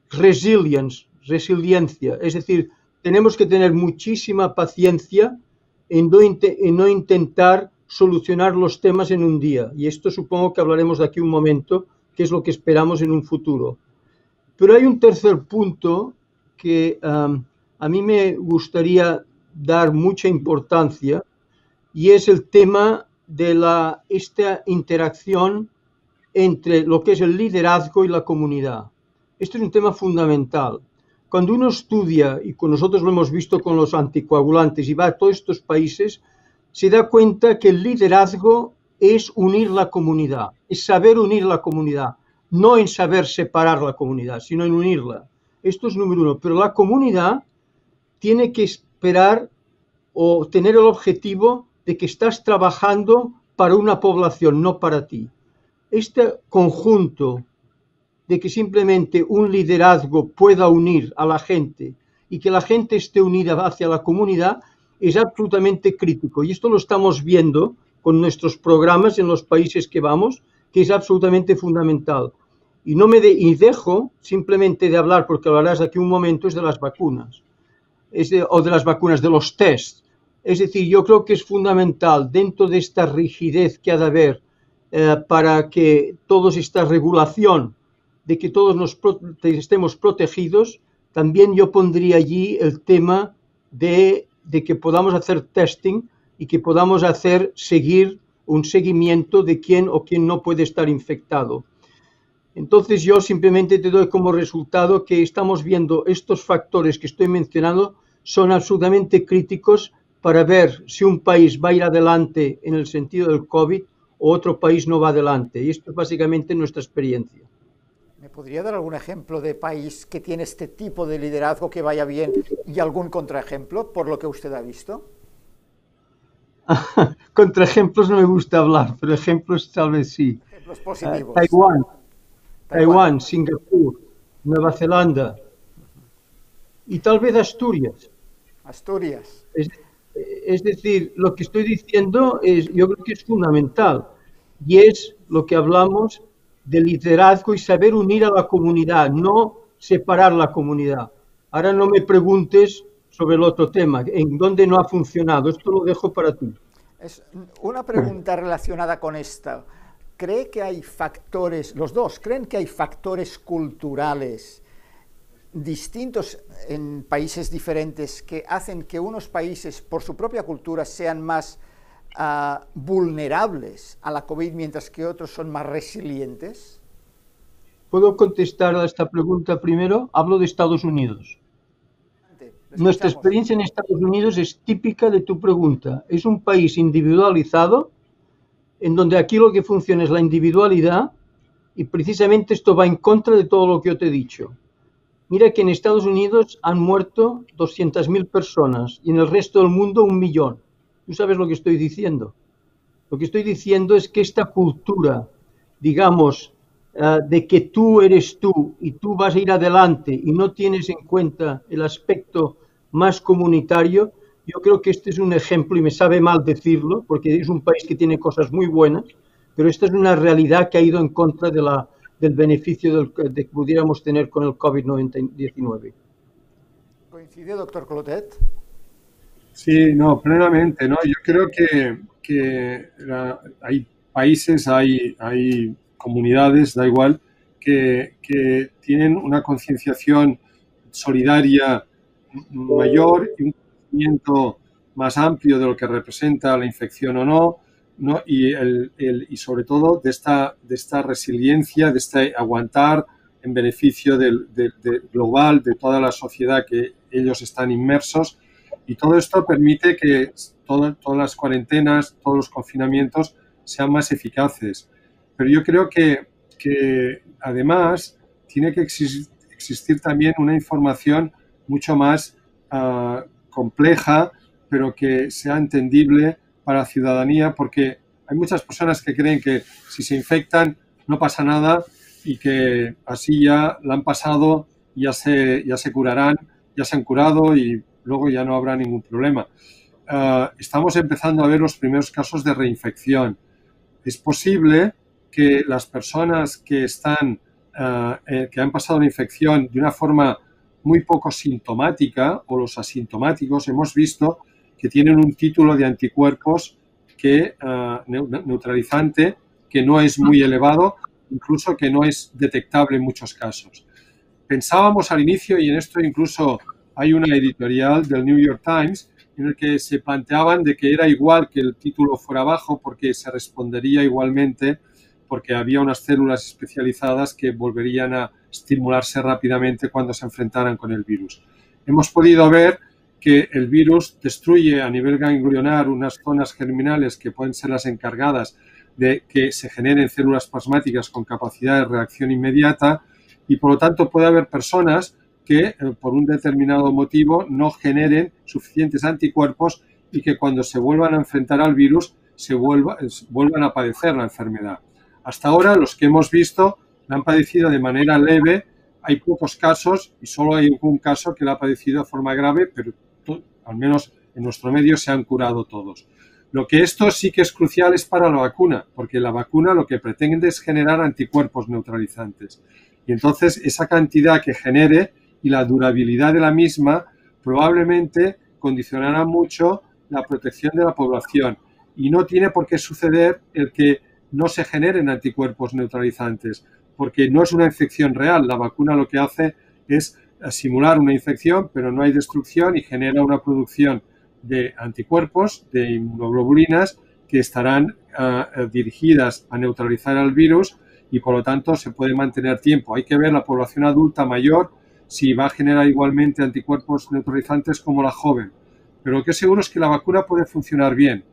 Resilience, resiliencia. Es decir, tenemos que tener muchísima paciencia en no, en no intentar solucionar los temas en un día. Y esto supongo que hablaremos de aquí un momento, que es lo que esperamos en un futuro. Pero hay un tercer punto que um, a mí me gustaría dar mucha importancia y es el tema de la, esta interacción entre lo que es el liderazgo y la comunidad. Esto es un tema fundamental. Cuando uno estudia, y con nosotros lo hemos visto con los anticoagulantes y va a todos estos países, se da cuenta que el liderazgo es unir la comunidad, es saber unir la comunidad no en saber separar la comunidad, sino en unirla. Esto es número uno. Pero la comunidad tiene que esperar o tener el objetivo de que estás trabajando para una población, no para ti. Este conjunto de que simplemente un liderazgo pueda unir a la gente y que la gente esté unida hacia la comunidad es absolutamente crítico. Y esto lo estamos viendo con nuestros programas en los países que vamos, que es absolutamente fundamental. Y no me de, y dejo simplemente de hablar, porque hablarás aquí un momento, es de las vacunas, es de, o de las vacunas, de los tests. Es decir, yo creo que es fundamental dentro de esta rigidez que ha de haber eh, para que toda esta regulación de que todos nos estemos protegidos, también yo pondría allí el tema de, de que podamos hacer testing y que podamos hacer seguir un seguimiento de quién o quién no puede estar infectado. Entonces yo simplemente te doy como resultado que estamos viendo estos factores que estoy mencionando son absolutamente críticos para ver si un país va a ir adelante en el sentido del COVID o otro país no va adelante. Y esto es básicamente nuestra experiencia. ¿Me podría dar algún ejemplo de país que tiene este tipo de liderazgo que vaya bien y algún contraejemplo por lo que usted ha visto? Contraejemplos no me gusta hablar, pero ejemplos tal vez sí. Ejemplos positivos. Uh, Taiwán, Taiwán, Singapur, Nueva Zelanda y tal vez Asturias. Asturias. Es, es, decir, lo que estoy diciendo es, yo creo que es fundamental y es lo que hablamos de liderazgo y saber unir a la comunidad, no separar la comunidad. Ahora no me preguntes sobre el otro tema, en dónde no ha funcionado. Esto lo dejo para ti. Es una pregunta relacionada con esta. ¿Cree que hay factores, los dos, creen que hay factores culturales distintos en países diferentes que hacen que unos países, por su propia cultura, sean más uh, vulnerables a la COVID, mientras que otros son más resilientes? ¿Puedo contestar a esta pregunta primero? Hablo de Estados Unidos. Nuestra experiencia en Estados Unidos es típica de tu pregunta. Es un país individualizado en donde aquí lo que funciona es la individualidad y precisamente esto va en contra de todo lo que yo te he dicho. Mira que en Estados Unidos han muerto 200.000 personas y en el resto del mundo un millón. ¿Tú sabes lo que estoy diciendo? Lo que estoy diciendo es que esta cultura, digamos, uh, de que tú eres tú y tú vas a ir adelante y no tienes en cuenta el aspecto más comunitario, yo creo que este es un ejemplo, y me sabe mal decirlo, porque es un país que tiene cosas muy buenas, pero esta es una realidad que ha ido en contra de la, del beneficio del, de que pudiéramos tener con el COVID-19. ¿Coincide, doctor Clotet? Sí, no, plenamente, ¿no? Yo creo que, que hay países, hay, hay comunidades, da igual, que, que tienen una concienciación solidaria mayor y un conocimiento más amplio de lo que representa la infección o no, ¿no? Y, sobre todo de esta, de esta resiliencia, de este aguantar en beneficio del, global, de toda la sociedad que ellos están inmersos. Y todo esto permite que todo, todas las cuarentenas, todos los confinamientos sean más eficaces. Pero yo creo que, que además tiene que existir, también una información mucho más uh, compleja, pero que sea entendible para la ciudadanía, porque hay muchas personas que creen que si se infectan no pasa nada y que así ya la han pasado, ya se, ya se curarán, ya se han curado y luego ya no habrá ningún problema. Uh, estamos empezando a ver los primeros casos de reinfección. Es posible que las personas que están, uh, eh, que han pasado la infección de una forma muy poco sintomática o los asintomáticos, hemos visto que tienen un título de anticuerpos que, uh, neutralizante que no es muy elevado, incluso que no es detectable en muchos casos. Pensábamos al inicio, y en esto incluso hay una editorial del New York Times, en el que se planteaban de que era igual que el título fuera bajo porque se respondería igualmente porque había unas células especializadas que volverían a estimularse rápidamente cuando se enfrentaran con el virus. Hemos podido ver que el virus destruye a nivel ganglionar unas zonas germinales que pueden ser las encargadas de que se generen células plasmáticas con capacidad de reacción inmediata y por lo tanto puede haber personas que eh, por un determinado motivo no generen suficientes anticuerpos y que cuando se vuelvan a enfrentar al virus se vuelva, vuelvan a padecer la enfermedad. Hasta ahora los que hemos visto la han padecido de manera leve, hay pocos casos y solo hay un caso que la ha padecido de forma grave, pero al menos en nuestro medio se han curado todos. Lo que esto sí que es crucial es para la vacuna, porque la vacuna lo que pretende es generar anticuerpos neutralizantes. Y entonces esa cantidad que genere y la durabilidad de la misma probablemente condicionará mucho la protección de la población. Y no tiene por qué suceder el que no se generen anticuerpos neutralizantes, porque no es una infección real. La vacuna lo que hace es simular una infección, pero no hay destrucción y genera una producción de anticuerpos, de inmunoglobulinas, que estarán uh, dirigidas a neutralizar al virus y por lo tanto se puede mantener tiempo. Hay que ver la población adulta mayor si va a generar igualmente anticuerpos neutralizantes como la joven. Pero lo que es seguro es que la vacuna puede funcionar bien.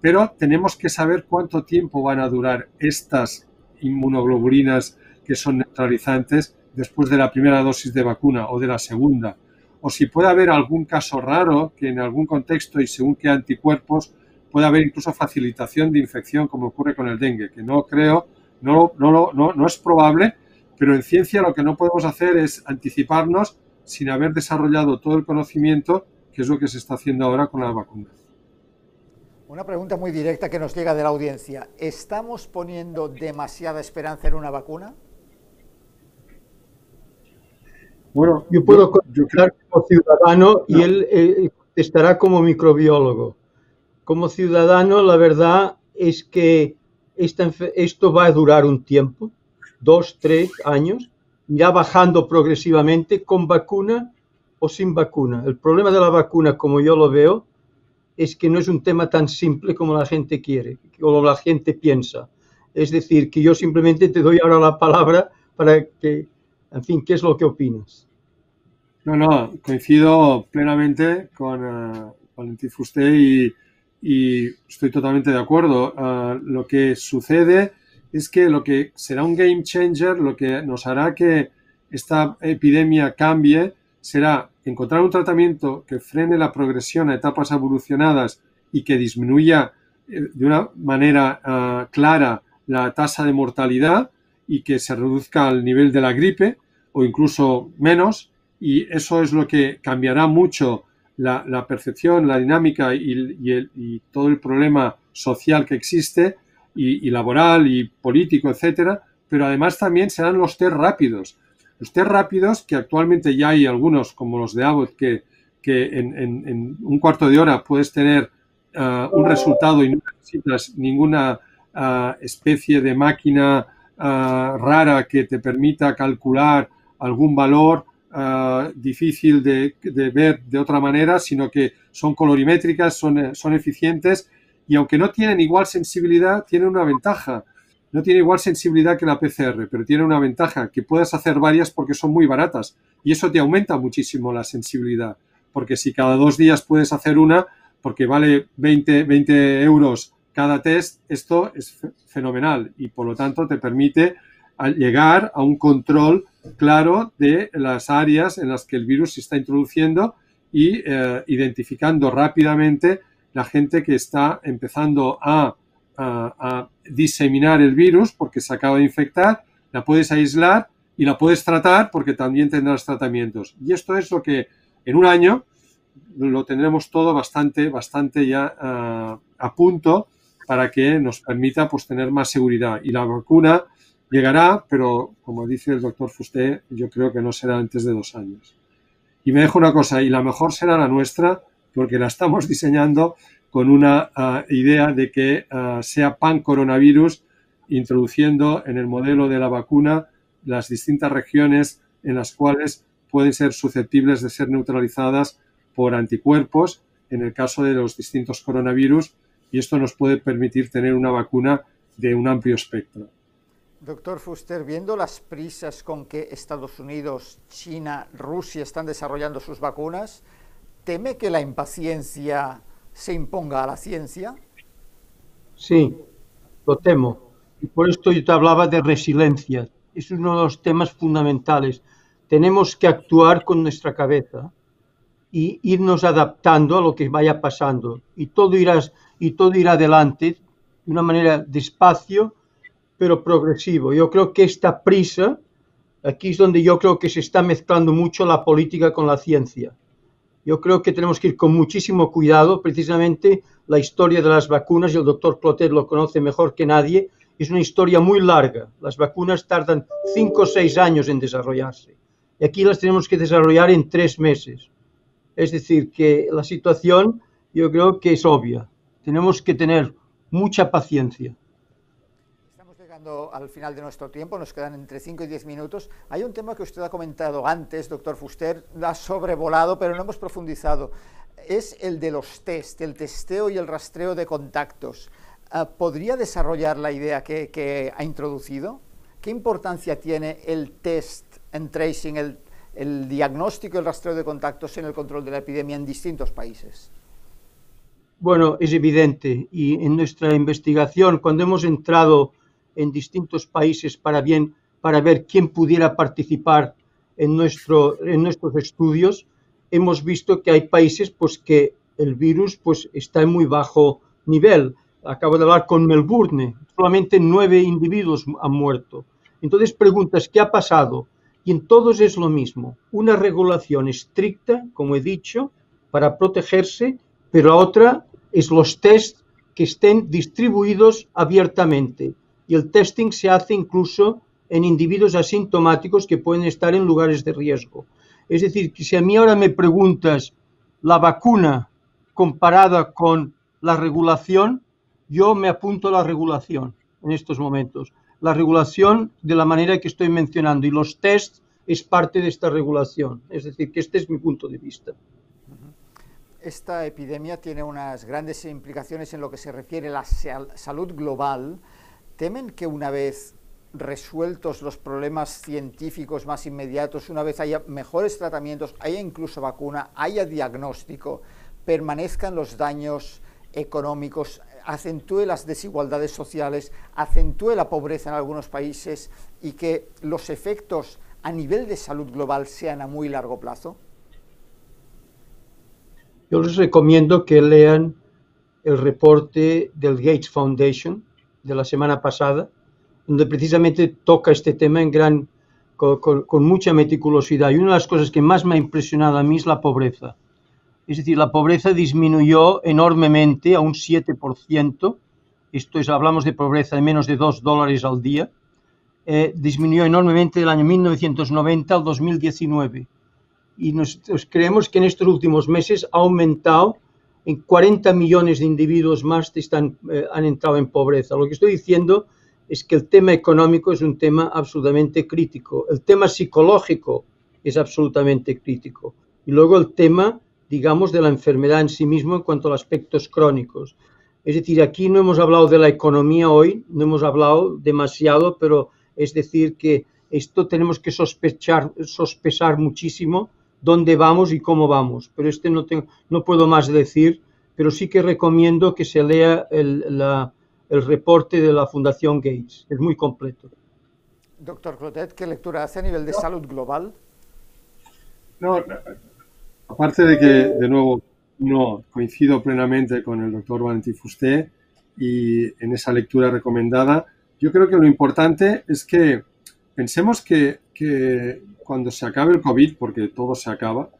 Pero tenemos que saber cuánto tiempo van a durar estas inmunoglobulinas que son neutralizantes después de la primera dosis de vacuna o de la segunda o si puede haber algún caso raro que en algún contexto y según qué anticuerpos puede haber incluso facilitación de infección como ocurre con el dengue, que no creo, no, no, no, no es probable, pero en ciencia lo que no podemos hacer es anticiparnos sin haber desarrollado todo el conocimiento, que es lo que se está haciendo ahora con las vacunas. Una pregunta muy directa que nos llega de la audiencia. ¿Estamos poniendo demasiada esperanza en una vacuna? Bueno, yo puedo contestar como ciudadano y él eh, estará como microbiólogo. Como ciudadano, la verdad es que esta, esto va a durar un tiempo, dos, tres años, ya bajando progresivamente con vacuna o sin vacuna. El problema de la vacuna, como yo lo veo, es que no es un tema tan simple como la gente quiere o la gente piensa. Es decir, que yo simplemente te doy ahora la palabra para que, en fin, ¿qué es lo que opinas? No, no, coincido plenamente con Valentín Fusté y, estoy totalmente de acuerdo. Uh, lo que sucede es que lo que será un game changer, lo que nos hará que esta epidemia cambie, será encontrar un tratamiento que frene la progresión a etapas evolucionadas y que disminuya eh, de una manera clara la tasa de mortalidad y que se reduzca al nivel de la gripe o incluso menos y eso es lo que cambiará mucho la, percepción, la dinámica y, y, el, y, todo el problema social que existe y, laboral y político, etcétera, pero además también serán los test rápidos. Los test rápidos, que actualmente ya hay algunos, como los de Abbott, que, que en, un cuarto de hora puedes tener uh, un resultado y no necesitas ninguna uh, especie de máquina uh, rara que te permita calcular algún valor difícil de, ver de otra manera, sino que son colorimétricas, son, son eficientes y aunque no tienen igual sensibilidad, tienen una ventaja. No tiene igual sensibilidad que la PCR, pero tiene una ventaja, que puedes hacer varias porque son muy baratas y eso te aumenta muchísimo la sensibilidad porque si cada dos días puedes hacer una, porque vale 20, 20 euros cada test, esto es fenomenal y por lo tanto te permite llegar a un control claro de las áreas en las que el virus se está introduciendo y eh, identificando rápidamente la gente que está empezando a, a, diseminar el virus porque se acaba de infectar, la puedes aislar y la puedes tratar porque también tendrás tratamientos. Y esto es lo que en un año lo tendremos todo bastante, bastante ya uh, a punto para que nos permita pues, tener más seguridad. Y la vacuna llegará, pero como dice el doctor Fusté, yo creo que no será antes de dos años. Y me dejo una cosa, y la mejor será la nuestra, porque la estamos diseñando con una uh, idea de que uh, sea pan coronavirus, introduciendo en el modelo de la vacuna las distintas regiones en las cuales pueden ser susceptibles de ser neutralizadas por anticuerpos en el caso de los distintos coronavirus y esto nos puede permitir tener una vacuna de un amplio espectro. Doctor Fuster, viendo las prisas con que Estados Unidos, China, Rusia están desarrollando sus vacunas, ¿teme que la impaciencia se imponga a la ciencia? Sí, lo temo. Y por esto yo te hablaba de resiliencia es uno de los temas fundamentales. Tenemos que actuar con nuestra cabeza y irnos adaptando a lo que vaya pasando. Y todo irá, y todo irá adelante de una manera despacio, pero progresivo. Yo creo que esta prisa, aquí es donde yo creo que se está mezclando mucho la política con la ciencia. Yo creo que tenemos que ir con muchísimo cuidado, precisamente la historia de las vacunas, y el doctor Clotet lo conoce mejor que nadie, es una historia muy larga. Las vacunas tardan cinco o seis años en desarrollarse. Y aquí las tenemos que desarrollar en tres meses. Es decir, que la situación yo creo que es obvia. Tenemos que tener mucha paciencia. Al final de nuestro tiempo, nos quedan entre 5 y 10 minutos. Hay un tema que usted ha comentado antes, doctor Fuster, ha sobrevolado, pero no hemos profundizado. Es el de los test, el testeo y el rastreo de contactos. Ah, ¿Podría desarrollar la idea que, ha introducido? ¿Qué importancia tiene el test and tracing, el, el diagnóstico y el rastreo de contactos en el control de la epidemia en distintos países? Bueno, es evidente y en nuestra investigación, cuando hemos entrado en distintos países para, bien, para ver quién pudiera participar en, nuestro, en nuestros estudios, hemos visto que hay países pues, que el virus pues, está en muy bajo nivel acabo de hablar con Melbourne, solamente nueve individuos han muerto. Entonces preguntas, ¿qué ha pasado? Y en todos es lo mismo, una regulación estricta, como he dicho, para protegerse, pero la otra es los test que estén distribuidos abiertamente. Y el testing se hace incluso en individuos asintomáticos que pueden estar en lugares de riesgo. Es decir, que si a mí ahora me preguntas la vacuna comparada con la regulación, yo me apunto a la regulación en estos momentos. La regulación de la manera que estoy mencionando y los tests es parte de esta regulación. Es decir, que este es mi punto de vista. Esta epidemia tiene unas grandes implicaciones en lo que se refiere a la salud global. ¿Temen que una vez resueltos los problemas científicos más inmediatos, una vez haya mejores tratamientos, haya incluso vacuna, haya diagnóstico, permanezcan los daños económicos, acentúe las desigualdades sociales, acentúe la pobreza en algunos países y que los efectos a nivel de salud global sean a muy largo plazo? Yo les recomiendo que lean el reporte del Gates Foundation de la semana pasada, donde precisamente toca este tema en gran, con, con mucha meticulosidad. Y una de las cosas que más me ha impresionado a mí es la pobreza es decir, la pobreza disminuyó enormemente a un 7%, esto es, hablamos de pobreza de menos de 2 dólares al día, eh, disminuyó enormemente del año 1990 al 2019. y nos, creemos que en estos últimos meses ha aumentado en 40 millones de individuos más están, eh, han entrado en pobreza. Lo que estoy diciendo es que el tema económico es un tema absolutamente crítico. El tema psicológico es absolutamente crítico. Y luego el tema, digamos, de la enfermedad en sí mismo en cuanto a aspectos crónicos. Es decir, aquí no hemos hablado de la economía hoy, no hemos hablado demasiado, pero es decir que esto tenemos que sospechar, sospechar muchísimo dónde vamos y cómo vamos. Pero este no, tengo, no puedo más decir, pero sí que recomiendo que se lea el, el reporte de la Fundación Gates. Es muy completo. Doctor Clotet, ¿qué lectura hace a nivel de salud global? No, aparte de que, de nuevo, no coincido plenamente con el doctor Valentín Fusté y en esa lectura recomendada, yo creo que lo importante es que pensemos que, que cuando se acabe el COVID, porque todo se acaba,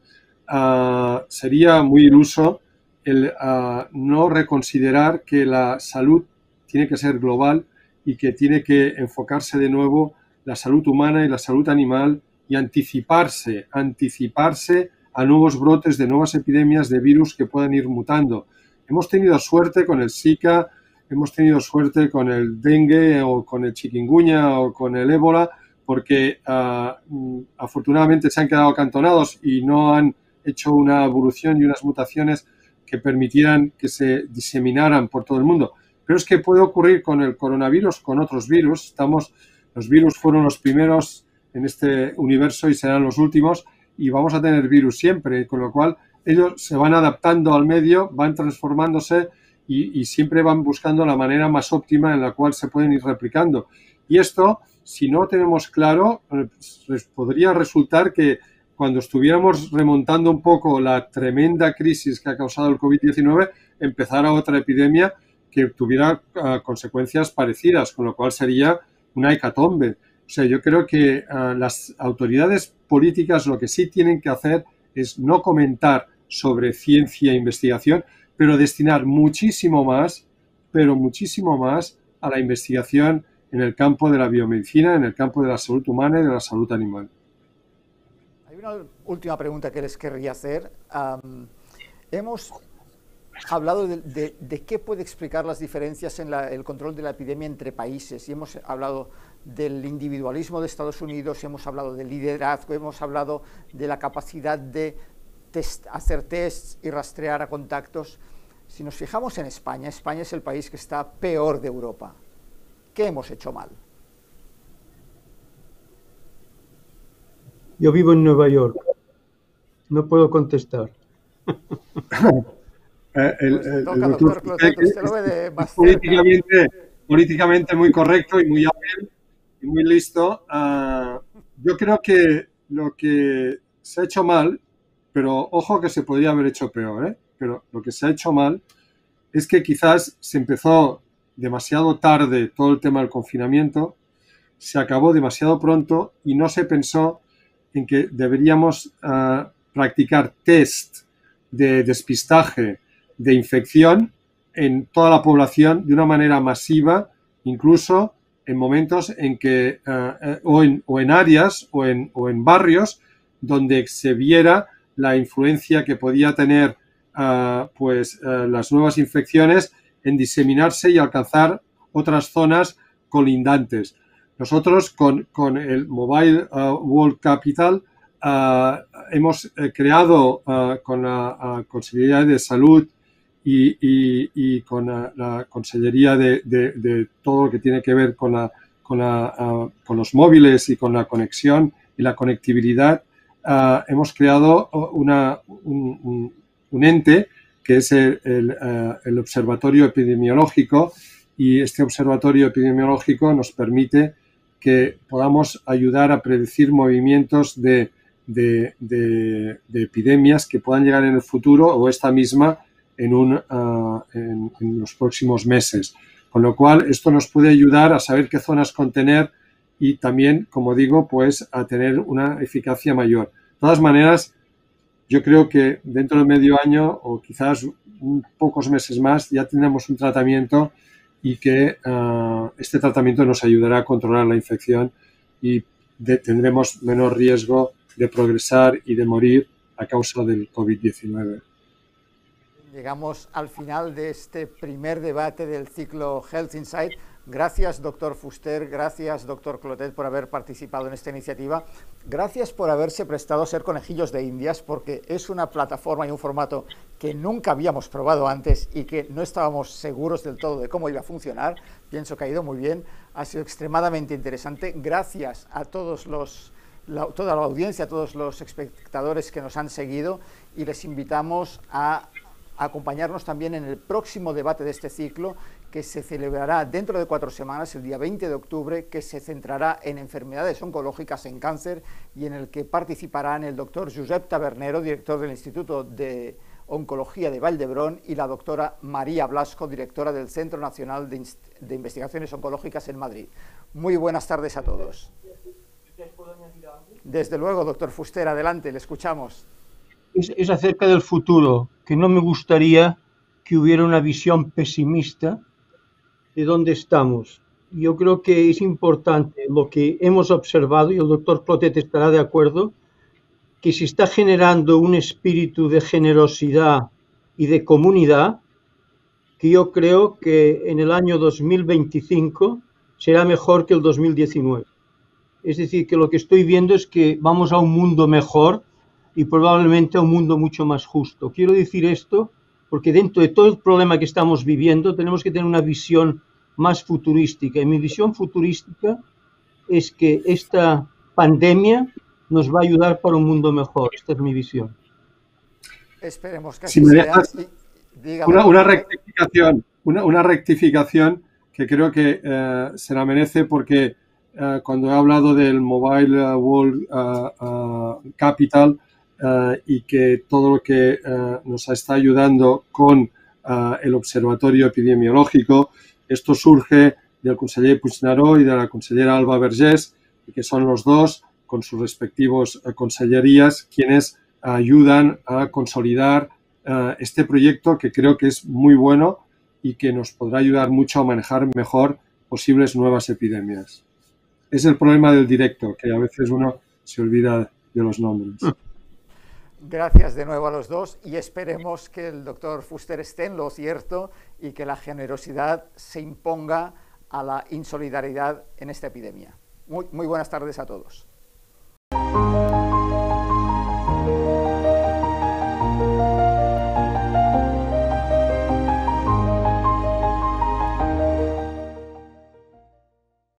uh, sería muy iluso el uh, no reconsiderar que la salud tiene que ser global y que tiene que enfocarse de nuevo la salud humana y la salud animal y anticiparse, anticiparse a nuevos brotes de nuevas epidemias de virus que puedan ir mutando. Hemos tenido suerte con el Zika, hemos tenido suerte con el dengue o con el chikungunya o con el ébola, porque uh, afortunadamente se han quedado acantonados y no han hecho una evolución y unas mutaciones que permitieran que se diseminaran por todo el mundo. Pero es que puede ocurrir con el coronavirus, con otros virus. Estamos, los virus fueron los primeros en este universo y serán los últimos y vamos a tener virus siempre, con lo cual ellos se van adaptando al medio, van transformándose y siempre van buscando la manera más óptima en la cual se pueden ir replicando. Y esto, si no tenemos claro, pues, podría resultar que cuando estuviéramos remontando un poco la tremenda crisis que ha causado el COVID-19, empezara otra epidemia que tuviera uh, consecuencias parecidas, con lo cual sería una hecatombe. O sea, yo creo que uh, las autoridades políticas lo que sí tienen que hacer es no comentar sobre ciencia e investigación, pero destinar muchísimo más, pero muchísimo más a la investigación en el campo de la biomedicina, en el campo de la salud humana y de la salud animal. Hay una última pregunta que les querría hacer. Um, hemos hablado de, de, de, qué puede explicar las diferencias en la, el control de la epidemia entre países y hemos hablado del individualismo de Estados Unidos, hemos hablado del liderazgo, hemos hablado de la capacidad de test, hacer tests y rastrear a contactos. Si nos fijamos en España, España es el país que está peor de Europa. ¿Qué hemos hecho mal? Yo vivo en Nueva York. No puedo contestar. El, el, toca, doctor, doctor usted lo ve de más políticamente, políticamente muy correcto y muy hábil y muy listo. Uh, yo creo que lo que se ha hecho mal, pero ojo que se podría haber hecho peor, ¿eh? pero lo que se ha hecho mal es que quizás se empezó demasiado tarde todo el tema del confinamiento, se acabó demasiado pronto y no se pensó en que deberíamos uh, practicar test de despistaje de infección en toda la población de una manera masiva, incluso en momentos en que, uh, o, en, o, en, áreas o en, o en, barrios donde se viera la influencia que podía tener uh, pues, uh, las nuevas infecciones en diseminarse y alcanzar otras zonas colindantes. Nosotros con, con el Mobile World Capital hemos eh, creado con la Consejería de Salud y, y, con la, la Consellería de, todo lo que tiene que ver con, la, con, la, con los móviles y con la conexión y la conectividad, hemos creado una, un, un, un, ente que es el, el, Observatorio Epidemiológico y este Observatorio Epidemiológico nos permite que podamos ayudar a predecir movimientos de, de, de, de, epidemias que puedan llegar en el futuro o esta misma en, en, los próximos meses. Con lo cual, esto nos puede ayudar a saber qué zonas contener y también, como digo, pues a tener una eficacia mayor. De todas maneras, yo creo que dentro de medio año o quizás un, pocos meses más ya tenemos un tratamiento y que uh, este tratamiento nos ayudará a controlar la infección y tendremos menor riesgo de progresar y de morir a causa del COVID-19. Llegamos al final de este primer debate del ciclo Health Insight. Gracias, doctor Fuster, gracias, doctor Clotet, por haber participado en esta iniciativa. Gracias por haberse prestado a ser conejillos de indias, porque es una plataforma y un formato que nunca habíamos probado antes y que no estábamos seguros del todo de cómo iba a funcionar. Pienso que ha ido muy bien, ha sido extremadamente interesante. Gracias a todos los, toda la audiencia, a todos los espectadores que nos han seguido y les invitamos a acompañarnos también en el próximo debate de este ciclo que se celebrará dentro de cuatro semanas, el día 20 de octubre, que se centrará en enfermedades oncológicas en cáncer y en el que participarán el doctor Josep Tabernero, director del Instituto de Oncología de Valdebrón, y la doctora María Blasco, directora del Centro Nacional de, Investigaciones Oncológicas en Madrid. Muy buenas tardes a todos. Desde luego, doctor Fuster, adelante, le escuchamos. Es, es acerca del futuro, que no me gustaría que hubiera una visión pesimista de dónde estamos. Yo creo que es importante lo que hemos observado, y el doctor Clotet estará de acuerdo, que se está generando un espíritu de generosidad y de comunidad que yo creo que en el año 2025 será mejor que el 2019. Es decir, que lo que estoy viendo es que vamos a un mundo mejor y probablemente a un mundo mucho más justo. Quiero decir esto porque dentro de todo el problema que estamos viviendo tenemos que tener una visión más futurística. Y mi visión futurística es que esta pandemia nos va a ayudar para un mundo mejor. Esta es mi visión. Esperemos que así si sea. una, una, rectificación, una, una, rectificación que creo que eh, se la merece porque eh, cuando he hablado del Mobile World uh, Capital y que todo lo que nos está ayudando con el observatorio epidemiológico, esto surge del conseller Puigneró y de la consellera Alba Vergés, que son los dos, con sus respectivos eh, consellerías, quienes ayudan a consolidar uh, este proyecto que creo que es muy bueno y que nos podrá ayudar mucho a manejar mejor posibles nuevas epidemias. Es el problema del directo, que a veces uno se olvida de los nombres. Gracias de nuevo a los dos y esperemos que el doctor Fuster esté en lo cierto y que la generosidad se imponga a la insolidaridad en esta epidemia. Muy, muy buenas tardes a todos.